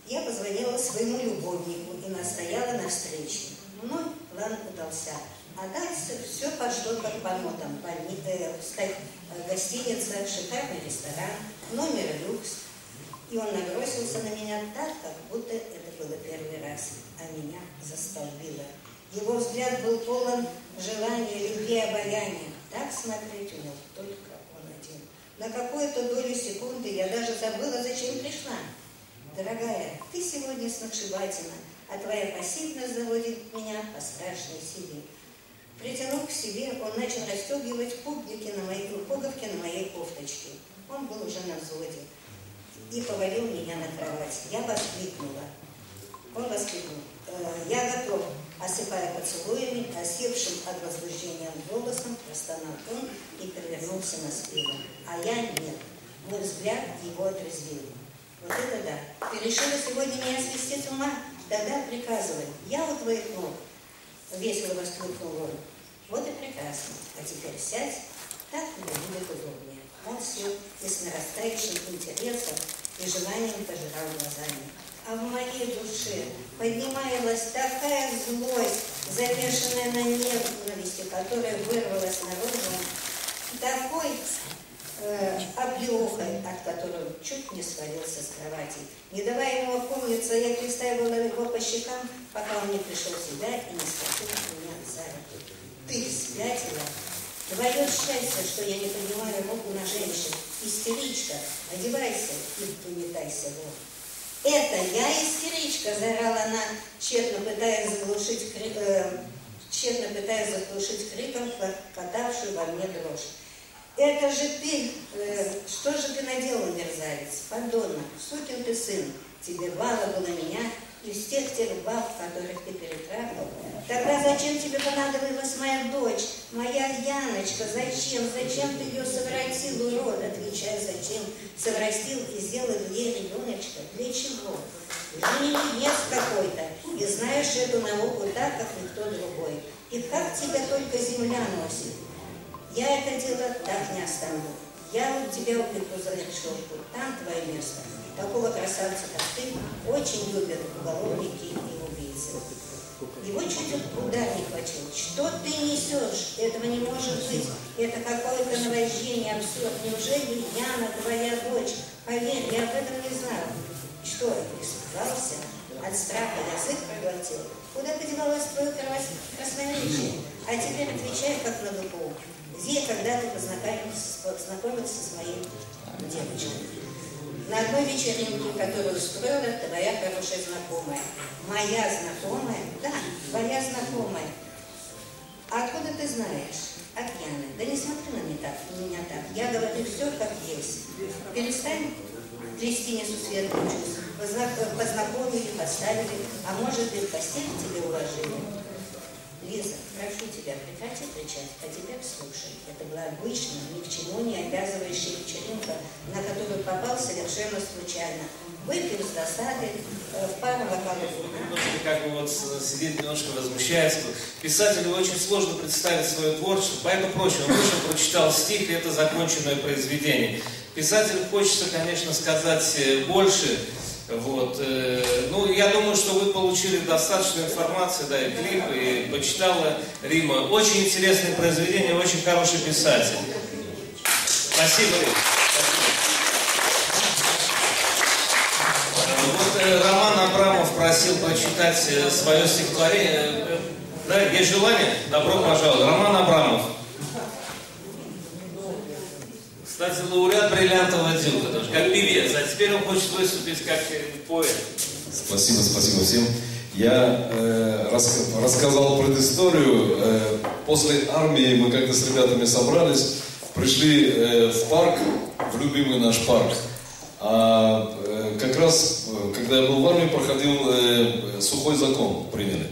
Я позвонила своему любовнику и настояла на встрече. Мной план удался. А дальше все пошло как по нотам. Гостиница, шикарный ресторан, номер люкс. И он набросился на меня так, как будто это было первый раз, а меня застолбило. Его взгляд был полон желания, любви и обаяния. Так смотреть умел только он один. На какую-то долю секунды я даже забыла, зачем пришла. Дорогая, ты сегодня сногсшибательна, а твоя пассивность заводит меня по страшной силе. Притянув к себе, он начал расстегивать пуговки на моей, пуговки на моей кофточке. Он был уже на взводе и повалил меня на кровать. Я воскликнула. Он воскликнул. «Э, Я готов, осыпая поцелуями, осевшим от возбуждения голосом, простонал он и перевернулся на спину. А я нет. Мой взгляд его отрезвил. Вот это да. Ты решила сегодня меня свести с ума? Тогда приказывай. Я у твоих ног. Весело воскликнул он. Вот и прекрасно. А теперь сядь, так тебе будет удобнее. Он сел и с нарастающим интересом и желанием пожирал глазами. А в моей душе поднималась такая злость, замешанная на ненависти, которая вырвалась наружу, такой э, оплеухой, от которого чуть не свалился с кровати. Не давая ему опомниться, я приставила его по щекам, пока он не пришел в себя и не схватил меня за руку. Ты спятила? Твое счастье, что я не поднимаю руку на женщин. Истеричка, одевайся и выметайся вон. Это я истеричка, заорала она, тщетно пытаясь заглушить крик, э, тщетно пытаясь заглушить криком катавшую во мне дрожь. Это же ты, э, что же ты наделал, мерзавец, подонок, сукин ты сын, тебе мало было меня из тех тех баб, которых ты перетрахал. Тогда зачем тебе понадобилась моя дочь, моя Яночка, зачем, зачем ты ее совратил, урод, отвечай, зачем, совратил и сделал ей ребеночка, для чего? Жених какой-то, и знаешь эту науку так, как никто другой. И как тебя только земля носит. Я это дело так не оставлю. Я вот тебя упеку за решетку, там твое место. Такого красавца, как ты, очень любят уголовники и убийцы. Его чуть удар не хватил. Что ты несешь? Этого не может быть. Это какое-то наваждение, абсурд. Неужели Яна твоя дочь? Поверь, я об этом не знал. Что, испугался? От страха язык проглотил. Куда подевалось твое крас- красноречие? А теперь отвечай, как на духу. Где и когда ты познакомился, познакомился с моей девочкой? На одной вечеринке, которую устроила твоя хорошая знакомая. Моя знакомая? Да, твоя знакомая. А откуда ты знаешь? От Яны. Да не смотри на меня так, меня так. Я говорю все как есть. Перестань трясти несусветную чувств. Позна- Познакомили, поставили, а может и в постель тебе уложили. Лиза, прошу тебя, прекрати кричать, а тебя слушай. Это была обычная, ни к чему не обязывающая вечеринка, на которую попал совершенно случайно. Выпил с досады, э, пара бокалов вина. Как бы вот сидит, немножко возмущается. Писателю очень сложно представить свое творчество, поэтому проще. Он вышел, прочитал стих, и это законченное произведение. Писателю хочется, конечно, сказать э, больше. Вот. э, Ну, я думаю, что вы получили достаточно информации, да, и клип, и почитала Рима. Очень интересное произведение, очень хороший писатель. Спасибо, Рима. Вот э, Роман Абрамов просил прочитать э, свое стихотворение. Да, есть желание? Добро пожаловать. Роман Абрамов. Кстати, лауреат бриллиантового дюка, тоже как певец, а теперь он хочет выступить как э, поэт. Спасибо, спасибо всем. Я э, рас- рассказал предысторию. Э, после армии мы как-то с ребятами собрались, пришли э, в парк, в любимый наш парк. А э, как раз, э, когда я был в армии, проходил э, сухой закон, приняли.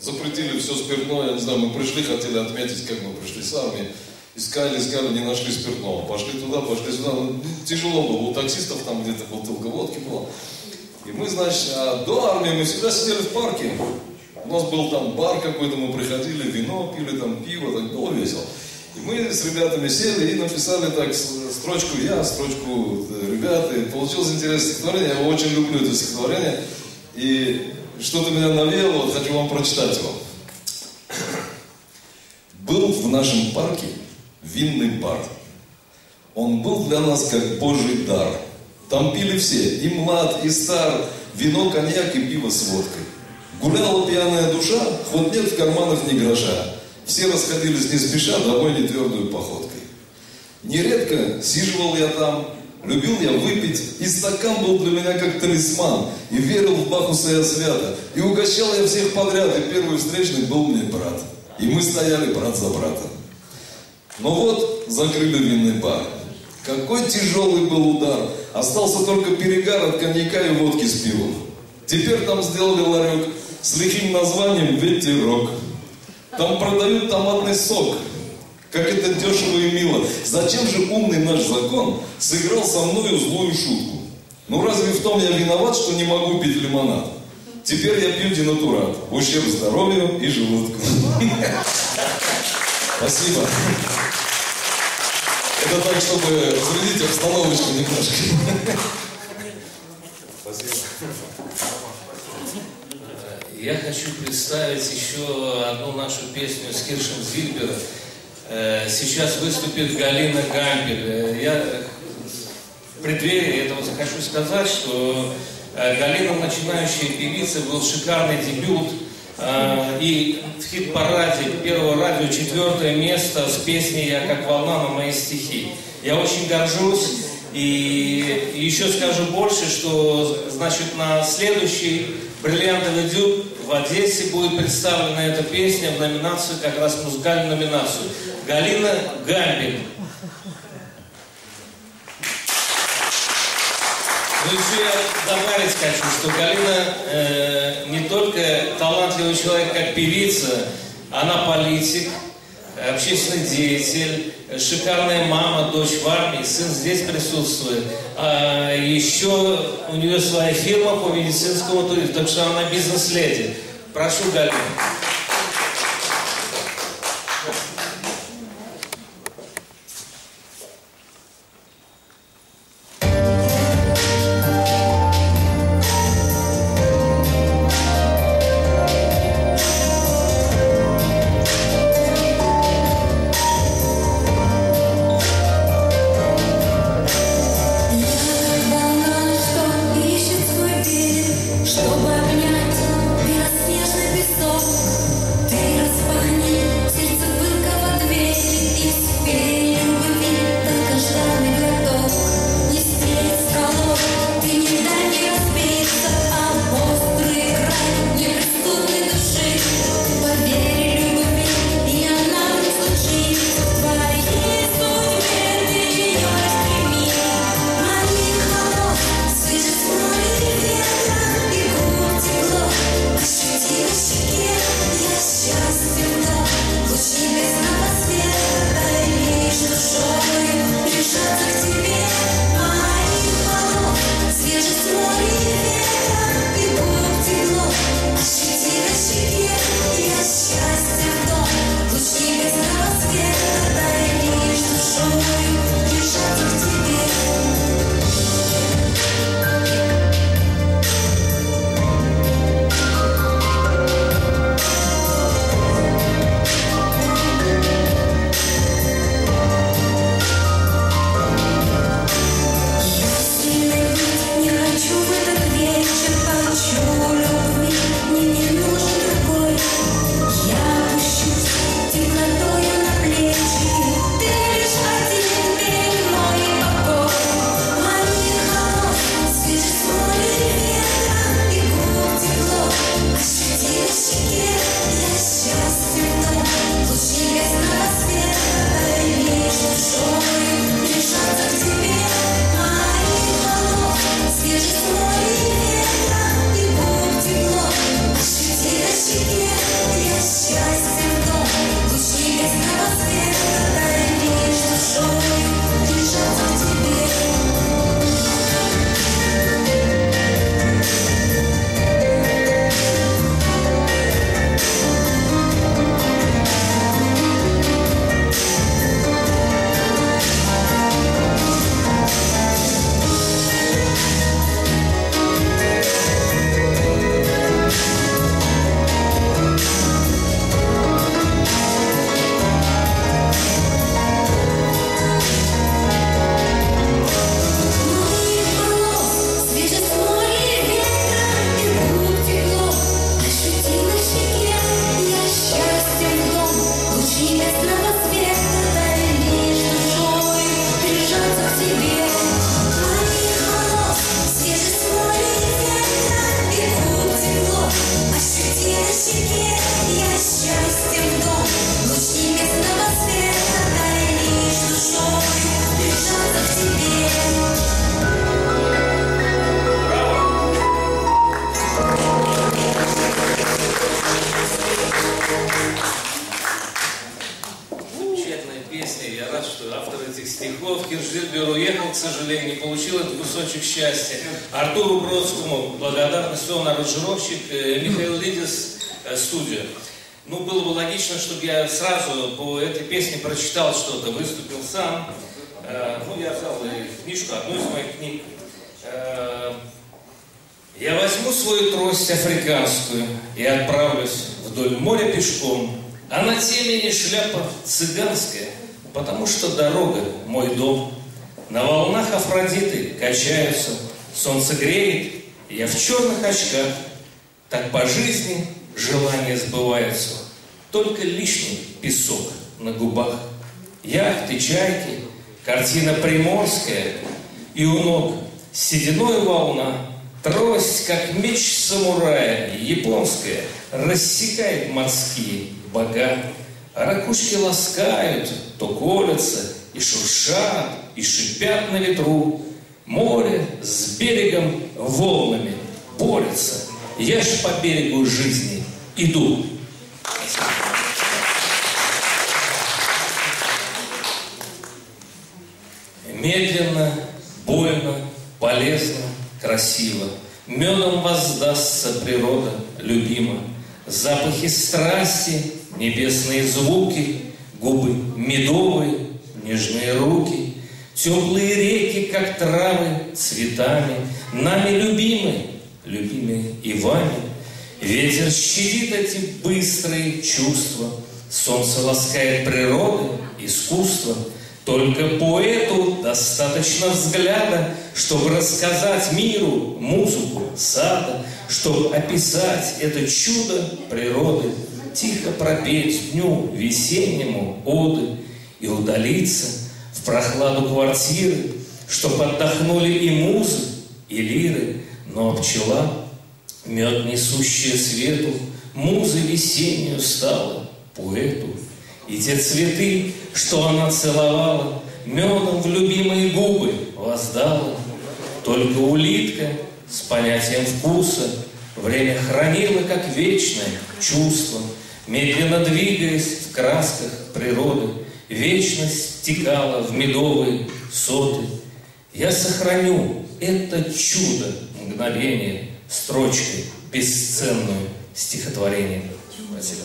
Запретили все спиртное, я не знаю, мы пришли, хотели отметить, как мы пришли с армии. Искали, искали, не нашли спиртного. Пошли туда, пошли сюда. Ну, тяжело было. У таксистов там где-то бутылка водки была. И мы, значит, а до армии мы всегда сидели в парке. У нас был там бар какой-то, мы приходили, вино пили, там пиво, так было весело. И мы с ребятами сели и написали так строчку я, строчку э, ребята. И получилось интересное стихотворение. Я его очень люблю, это стихотворение. И что-то меня навеяло, вот хочу вам прочитать его. Был в нашем парке винный бар. Он был для нас как божий дар. Там пили все, и млад, и стар, вино, коньяк и пиво с водкой. Гуляла пьяная душа, хоть нет в карманах ни гроша. Все расходились не спеша, домой не твердую походкой. Нередко сиживал я там, любил я выпить, и стакан был для меня как талисман, и верил в Бахуса я свято, и угощал я всех подряд, и первый встречный был мне брат. И мы стояли брат за братом. Но вот закрыли винный бар. Какой тяжелый был удар. Остался только перегар от коньяка и водки с пивом. Теперь там сделали ларек с лихим названием «Ветерок». Там продают томатный сок. Как это дешево и мило. Зачем же умный наш закон сыграл со мною злую шутку? Ну разве в том я виноват, что не могу пить лимонад? Теперь я пью денатурат. Ущерб здоровью и желудку. Спасибо. Это так, чтобы разрядить обстановочку немножко. Спасибо. Я хочу представить еще одну нашу песню с Киршем Зильбера. Э, Сейчас выступит Галина Гампель. Э, Я в преддверии этого хочу сказать, что э, Галина, начинающая певица, был шикарный дебют. Э, И в хит-параде первого радио четвертое место с песней «Я как волна на мои стихи». Я очень горжусь. И еще скажу больше, что значит на следующий бриллиантовый дюб в Одессе будет представлена эта песня в номинацию, как раз музыкальную номинацию. Галина Гамбин. Ну еще я добавить хочу, что Галина э, не только талантливый человек как певица, она политик, общественный деятель, шикарная мама, дочь в армии, сын здесь присутствует. А еще у нее своя фирма по медицинскому туризму, так что она бизнес-леди. Прошу, Галина. Чтобы я сразу по этой песне прочитал что-то, выступил сам. Э, Ну, я взял и книжку, одну из моих книг. Э, Я возьму свою трость африканскую и отправлюсь вдоль моря пешком, а на темени шляпа цыганская, потому что дорога – мой дом. На волнах Афродиты качаются, солнце греет, я в черных очках. Так по жизни желания сбываются, только лишний песок на губах. Яхты, чайки, картина приморская, и у ног сединой волна, трость, как меч самурая, японская, рассекает морские бога. А ракушки ласкают, то колятся, и шуршат, и шипят на ветру. Море с берегом волнами борется. Я ж по берегу жизни иду. Медленно, больно, полезно, красиво. Медом воздастся природа любима. Запахи страсти, небесные звуки, Губы медовые, нежные руки, Теплые реки, как травы, цветами, Нами любимы, любимы и вами. Ветер щадит эти быстрые чувства, Солнце ласкает природы, искусство. Только поэту достаточно взгляда, Чтобы рассказать миру музыку сада, Чтобы описать это чудо природы, Тихо пропеть дню весеннему оды И удалиться в прохладу квартиры, Чтоб отдохнули и музы, и лиры, Но пчела, мед несущая свету, Музы весеннюю стала поэту. И те цветы, что она целовала, Медом в любимые губы воздала. Только улитка с понятием вкуса Время хранила, как вечное чувство, Медленно двигаясь в красках природы, Вечность стекала в медовые соты. Я сохраню это чудо мгновение Строчкой бесценную стихотворение. Спасибо.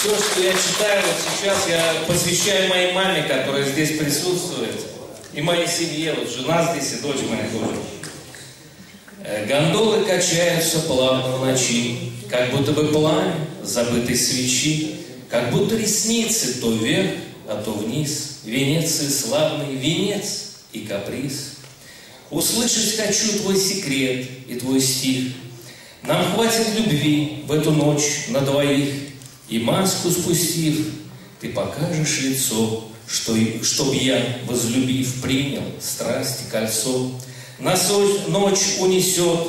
Все, что я читаю вот сейчас, я посвящаю моей маме, которая здесь присутствует, и моей семье, вот жена здесь и дочь моя тоже. Э, Гондолы качаются плавно в ночи, как будто бы пламя забытой свечи, как будто ресницы то вверх, а то вниз, Венеции славный венец и каприз. Услышать хочу твой секрет и твой стих. Нам хватит любви в эту ночь на двоих, И маску спустив, ты покажешь лицо, что, чтоб я, возлюбив, принял страсти кольцо. Нас ночь унесет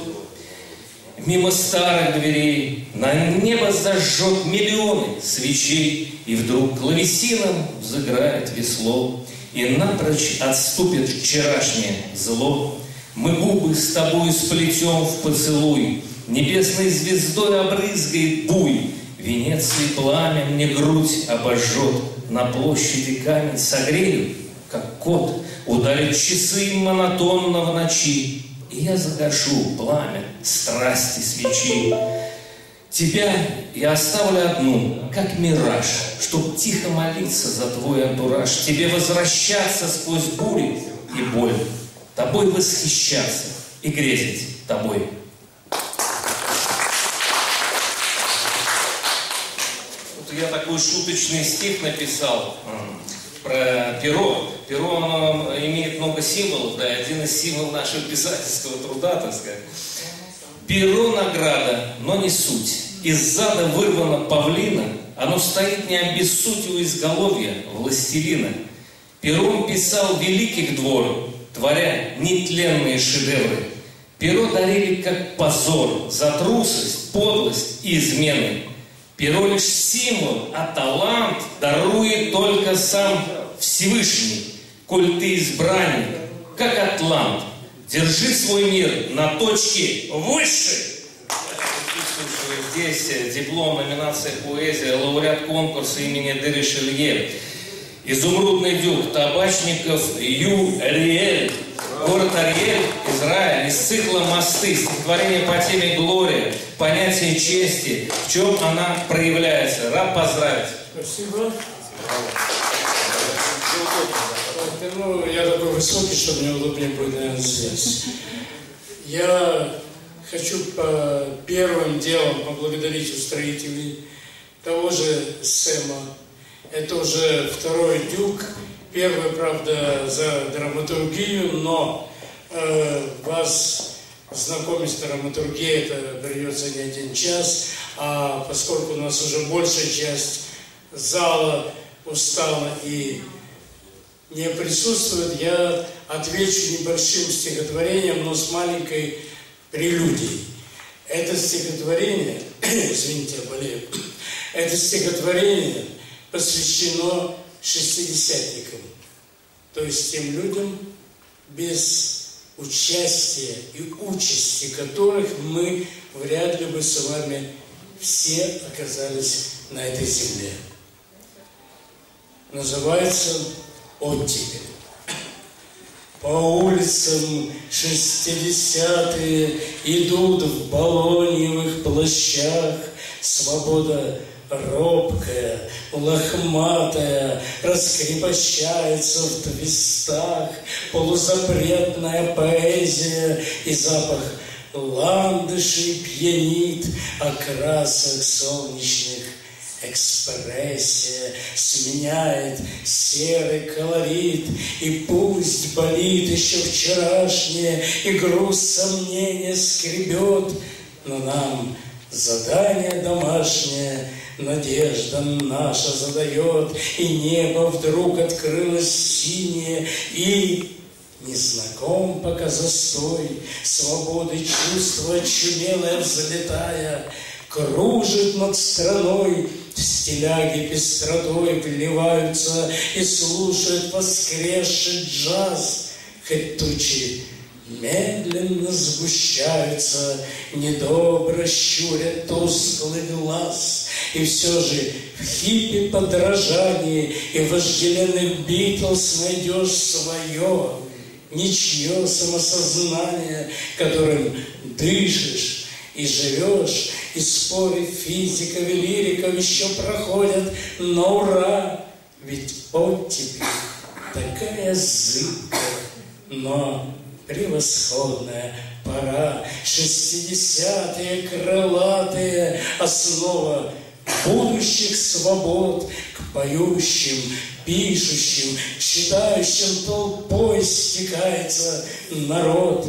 мимо старых дверей, На небо зажжет миллионы свечей, И вдруг клавесином взыграет весло, И напрочь отступит вчерашнее зло. Мы губы с тобой сплетем в поцелуй, Небесной звездой обрызгает буй, Венеции пламя мне грудь обожжет, На площади камень согрею, как кот, Ударят часы монотонно в ночи, И я загашу пламя страсти свечи. Тебя я оставлю одну, как мираж, Чтоб тихо молиться за твой антураж, Тебе возвращаться сквозь бури и боль, Тобой восхищаться и грезить тобой. Вот я такой шуточный стих написал про перо. Перо, оно имеет много символов, да, и один из символов нашего писательского труда, так сказать. Перо награда, но не суть. Из зада вырвано павлина, оно стоит не обессудь у изголовья властелина. Пером писал великих двор, творя нетленные шедевры. Перо дарили как позор за трусость, подлость и измены. Перо лишь символ, а талант дарует только сам Всевышний. Коль ты избранник, как атлант, держи свой мир на точке выше. Здесь диплом, номинация поэзия, лауреат конкурса имени Дериш Илье. Изумрудный дюк, табачников Ю Риэль, город Ариэль, Израиль, из цикла «Мосты», стихотворение по теме «Глория», понятие чести, в чем она проявляется. Рад поздравить. Спасибо. Ну, я такой высокий, что мне удобнее будет, наверное, здесь. Я хочу по первым делом поблагодарить устроителей того же Сэма. Это уже второй дюк. Первый, правда, за драматургию, но э, вас знакомить с драматургией, это берется не один час, а поскольку у нас уже большая часть зала устала и не присутствует, я отвечу небольшим стихотворением, но с маленькой прелюдией. Это стихотворение, извините, я болею, это стихотворение посвящено шестидесятникам, то есть тем людям, без участия и участи которых мы вряд ли бы с вами все оказались на этой земле. Называется «Оттепель». По улицам шестидесятые идут в балоньевых плащах, Свобода робкая, лохматая, раскрепощается в твистах, полузапретная поэзия и запах ландышей пьянит, окрасок солнечных. Экспрессия сменяет серый колорит, и пусть болит еще вчерашнее, и груз сомнения скребет, но нам задание домашнее надежда наша задает, и небо вдруг открылось синее, и Незнаком пока застой, свободы чувства чумелая взлетая, Кружит над страной, стиляги пестротой вливаются И слушают воскресший джаз, Хоть тучи медленно сгущаются, Недобро щуря тусклый глаз, И все же в хипе подражании И вожделенных Битлз найдешь свое, Ничье самосознание, которым дышишь и живешь, и споры физиков и лириков еще проходят, но ура, ведь оттепель такая зыбкая, но превосходная пора. Шестидесятые крылатые основа будущих свобод к поющим, пишущим, читающим толпой стекается народ.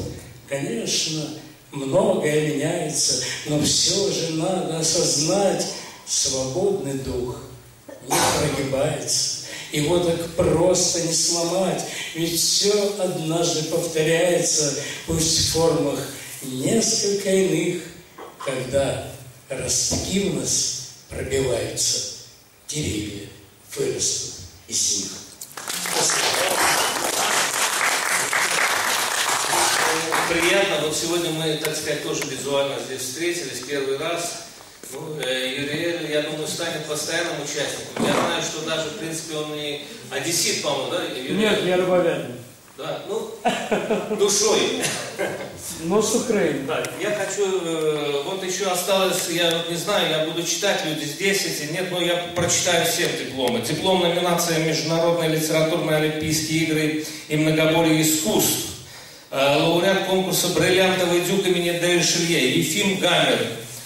Конечно, многое меняется, но все же надо осознать, свободный дух не прогибается. Его так просто не сломать, ведь все однажды повторяется, пусть в формах несколько иных, когда ростки у нас пробиваются, деревья вырастут из них. Приятно, вот сегодня мы, так сказать, тоже визуально здесь встретились первый раз. Ну, э, Юриэль, я думаю, станет постоянным участником. Я знаю, что даже, в принципе, он не одессит, по-моему, да? Юриэль? Нет, я рыбовядный. Да, ну, душой. Но с Украины. Да, я хочу, э, вот еще осталось, я вот не знаю, я буду читать, люди здесь эти, нет, но я прочитаю всем дипломы. Диплом номинация Международные литературные олимпийские игры и многоборье искусств. Э, лауреат конкурса «Бриллиантовый дюк» имени Дэвид Шилье, Ефим Гамер.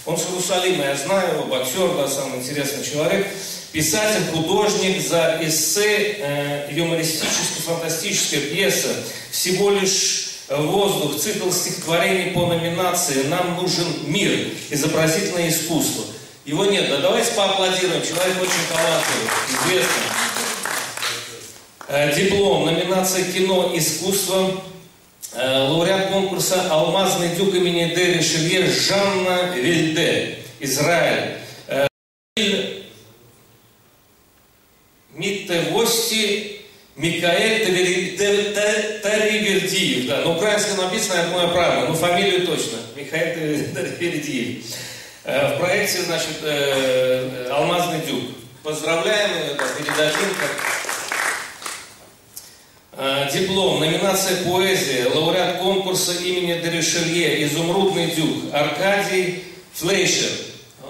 Он с Иерусалима, я знаю его, боксер, да, самый интересный человек. Писатель, художник за эссе, э, юмористическая, фантастическая пьеса. Всего лишь воздух, цикл стихотворений по номинации «Нам нужен мир. Изобразительное искусство». Его нет, да давайте поаплодируем, человек очень талантливый, известный. Э, диплом, номинация «Кино. Искусство». Лауреат конкурса «Алмазный дюк» имени Дери Шелье Жанна Вильде, Израиль. Э, Миттевости Микаэль Таривердиев. Да, на украинском написано, это мое правильно, но фамилию точно. Михаил Таривердиев. В проекте, значит, «Алмазный дюк». Поздравляем, передадим как Диплом, номинация поэзия, лауреат конкурса имени Деришелье, «Изумрудный дюк», Аркадий Флейшер.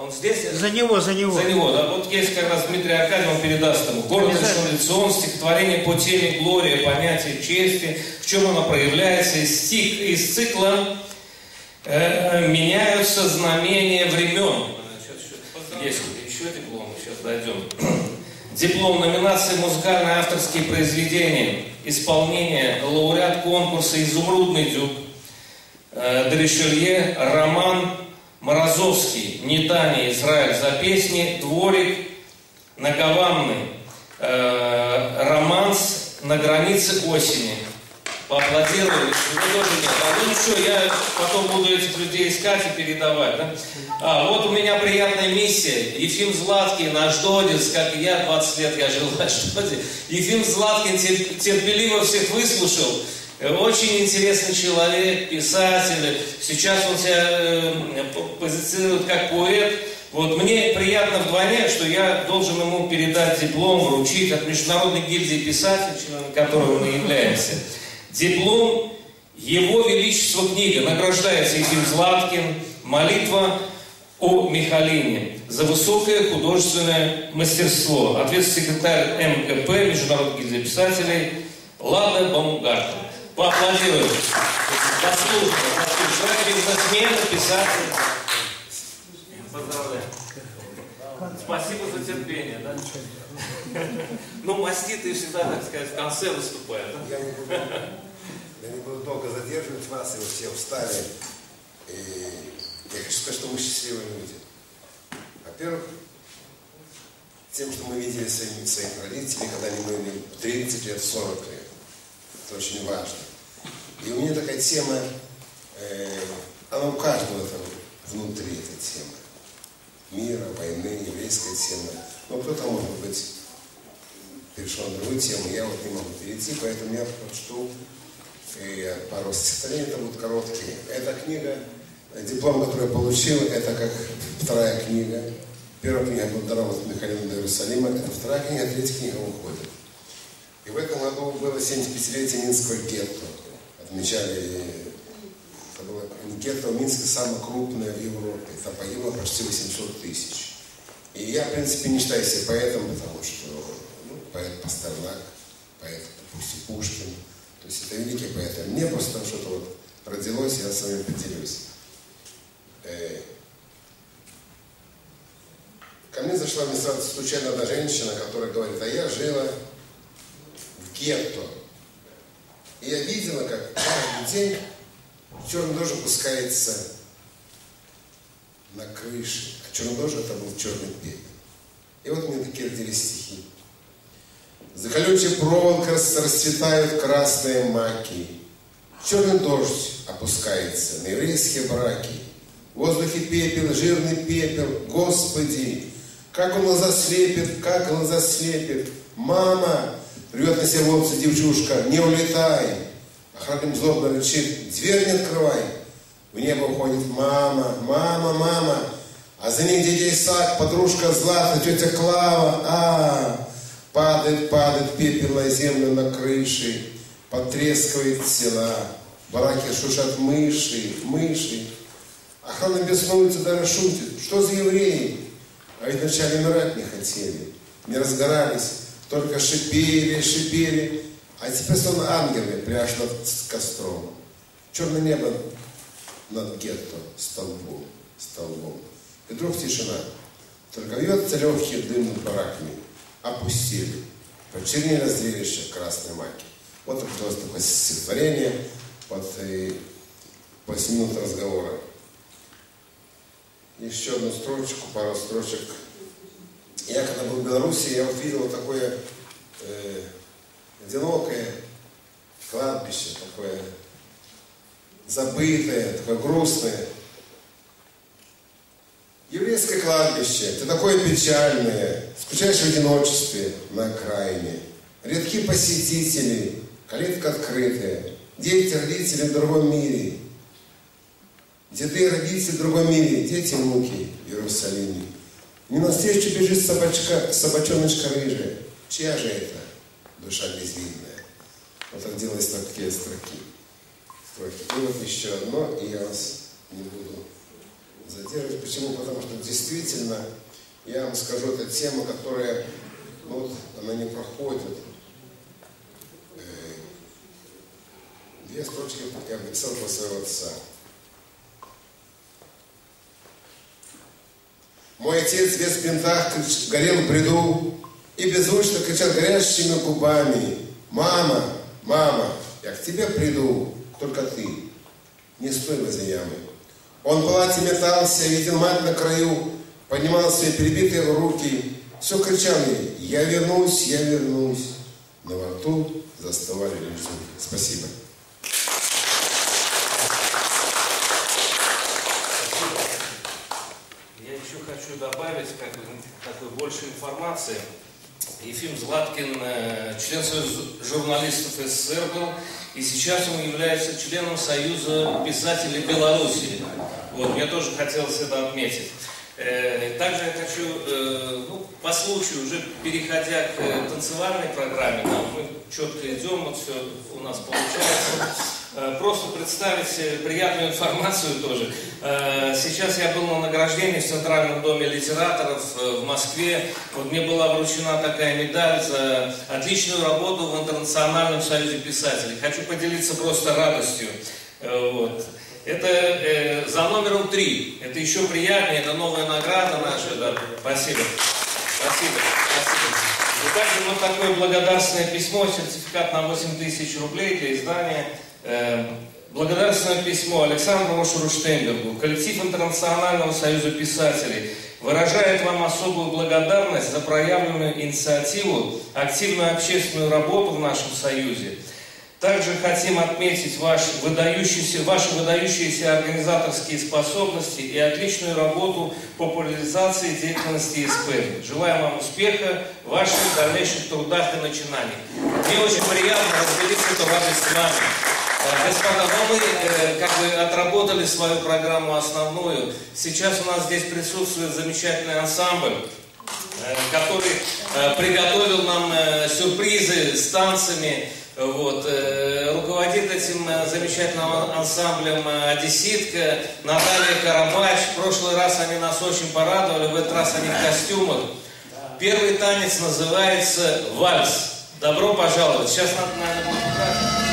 Он здесь? За него, за него. За него, да. Вот есть как раз Дмитрий Аркадьев, он передаст ему. Город революцион, стихотворение по теме «Глория», понятие чести, в чем оно проявляется, из, стих, из цикла э, «Меняются знамения времен». Есть еще диплом, сейчас дойдем. Диплом номинации «Музыкальные авторские произведения». Исполнение лауреат конкурса «Изумрудный дюк». Э, Доришелье Роман Морозовский. Нетания Израиль за песни. Дворик Наговамный. Э, Романс на границе осени. Поаплодировали, вы тоже нет. А ну ничего, я потом буду этих людей искать и передавать. Да? А, вот у меня приятная миссия. Ефим Златкин, наш Додец, как и я, 20 лет я жил в Ашдоде. Ефим Златкин тер- терпеливо всех выслушал. Очень интересный человек, писатель. Сейчас он себя э, позиционирует как поэт. Вот мне приятно вдвойне, что я должен ему передать диплом, вручить от Международной гильдии писателей, членом которой мы являемся. Диплом Его Величество книга награждается Ефим Златкин, молитва о Михалине за высокое художественное мастерство. Ответственный секретарь МКП, Международной гильдии писателей, Лада Баумгартен. Поаплодируем. Заслуженно. Человек бизнесмен, писатель. Поздравляю. Спасибо за терпение, да? Ну, маститые всегда, так сказать, в конце выступают. Я не буду долго задерживать вас, и вы все встали. И я хочу сказать, что мы счастливые люди. Во-первых, тем, что мы видели своих, своих родителей, когда они были 30 лет, 40 лет. Это очень важно. И у меня такая тема, э, она у каждого там внутри, эта тема. Мира, войны, еврейская тема. Но кто-то, может быть, перешел на другую тему, я вот не могу перейти, поэтому я прочту и пару стихотворений, это будут короткие. Эта книга, диплом, который я получил, это как вторая книга. Первая книга была дарована от Михаила до Иерусалима, это вторая книга, а третья книга уходит. И в этом году было 75-летие Минского гетто. Отмечали, это было гетто в Минске самое крупное в Европе. Там погибло почти 800 тысяч. И я, в принципе, не считаю себя поэтом, потому что ну, поэт Пастернак, поэт, допустим, Пушкин. То есть это великие поэты. Мне просто там что-то вот родилось, я с вами поделюсь. Э, Ко мне зашла мне сразу случайно одна женщина, которая говорит, а я жила в гетто. И я видела, как каждый день черный дождь опускается на крыше. А черный дождь это был черный пепел. И вот мне такие родились стихи. За колючей проволокой расцветают красные маки. Черный дождь опускается на еврейские браки. В воздухе пепел, жирный пепел. Господи, как он глаза слепит, как глаза слепит. Мама, рвет на сервопце девчушка, не улетай. Охранник злобно рычит, дверь не открывай. В небо уходит мама, мама, мама. А за ней дядя Исаак, подружка Злата, тетя Клава. А, падает, падает пепел на землю на крыше. Потрескивает тела. В бараке шушат мыши, мыши. Охрана беснуется, даже шутит. Что за евреи? А ведь вначале умирать не хотели. Не разгорались. Только шипели, шипели. А теперь словно ангелы пряж над костром. Черное небо над гетто столбом, столбом. И вдруг тишина. Только вьется легкий дым над бараками. Опустили. Почернели зрелище красной маки. Вот такое такое стихотворение под э, 8 минут разговора. Еще одну строчку, пару строчек. Я когда был в Беларуси, я вот такое э, одинокое кладбище, такое забытое, такое грустное. Еврейское кладбище, ты такое печальное, скучаешь в одиночестве на окраине. Редки посетители, калитка открытая, дети, родители в другом мире. Деды родители в другом мире, дети, внуки в Иерусалиме. Не навстречу бежит собачка, собачоночка рыжая. Чья же это душа безвидная? Вот находилось на две строки. строки. И вот еще одно, и я вас не буду задерживать. Почему? Потому что действительно, я вам скажу, это тема, которая, ну, вот, она не проходит. Э, Две строчки я написал про своего отца. Мой отец весь в бинтах горел в бреду и беззвучно кричал горящими губами. «Мама, мама, я к тебе приду, только ты, не стой возле ямы». Он в метался, видел мать на краю, поднимал свои перебитые руки, все кричал ей «Я вернусь, я вернусь». Во рту заставали лишь. Спасибо. Я еще хочу добавить как бы, такой больше информации. Ефим Златкин, э, член Союза журналистов СССР был, и сейчас он является членом Союза писателей Беларуси. Вот, мне тоже хотелось это отметить. Э, Также я хочу, э, ну, по случаю, уже переходя к э, танцевальной программе, да, мы четко идем, вот все у нас получается, просто представить э, приятную информацию тоже. Э, Сейчас я был на награждении в Центральном доме литераторов э, в Москве. Вот мне была вручена такая медаль за отличную работу в Интернациональном союзе писателей. Хочу поделиться просто радостью. Э, Вот. Это э, за номером три. Это еще приятнее, это новая награда наша. Да. Спасибо. Спасибо. Спасибо. И также вот такое благодарственное письмо, сертификат на 8 тысяч рублей для издания. Э, благодарственное письмо Александру Шруштейнбергу, коллектив Интернационального союза писателей выражает вам особую благодарность за проявленную инициативу, активную общественную работу в нашем союзе. Также хотим отметить ваш выдающийся, ваши выдающиеся организаторские способности и отличную работу по популяризации деятельности СП. Желаем вам успеха в ваших дальнейших трудах и начинаниях. Мне очень приятно разделить эту радость с вами. Э, Господа, ну мы э, как бы отработали свою программу основную. Сейчас у нас здесь присутствует замечательный ансамбль, э, который приготовил нам сюрпризы с танцами. Вот. Руководит этим замечательным ансамблем «Одесситка» Наталья Карабач. В прошлый раз они нас очень порадовали, в этот раз они в костюмах. Первый танец называется «Вальс». Добро пожаловать. Сейчас надо, наверное, будет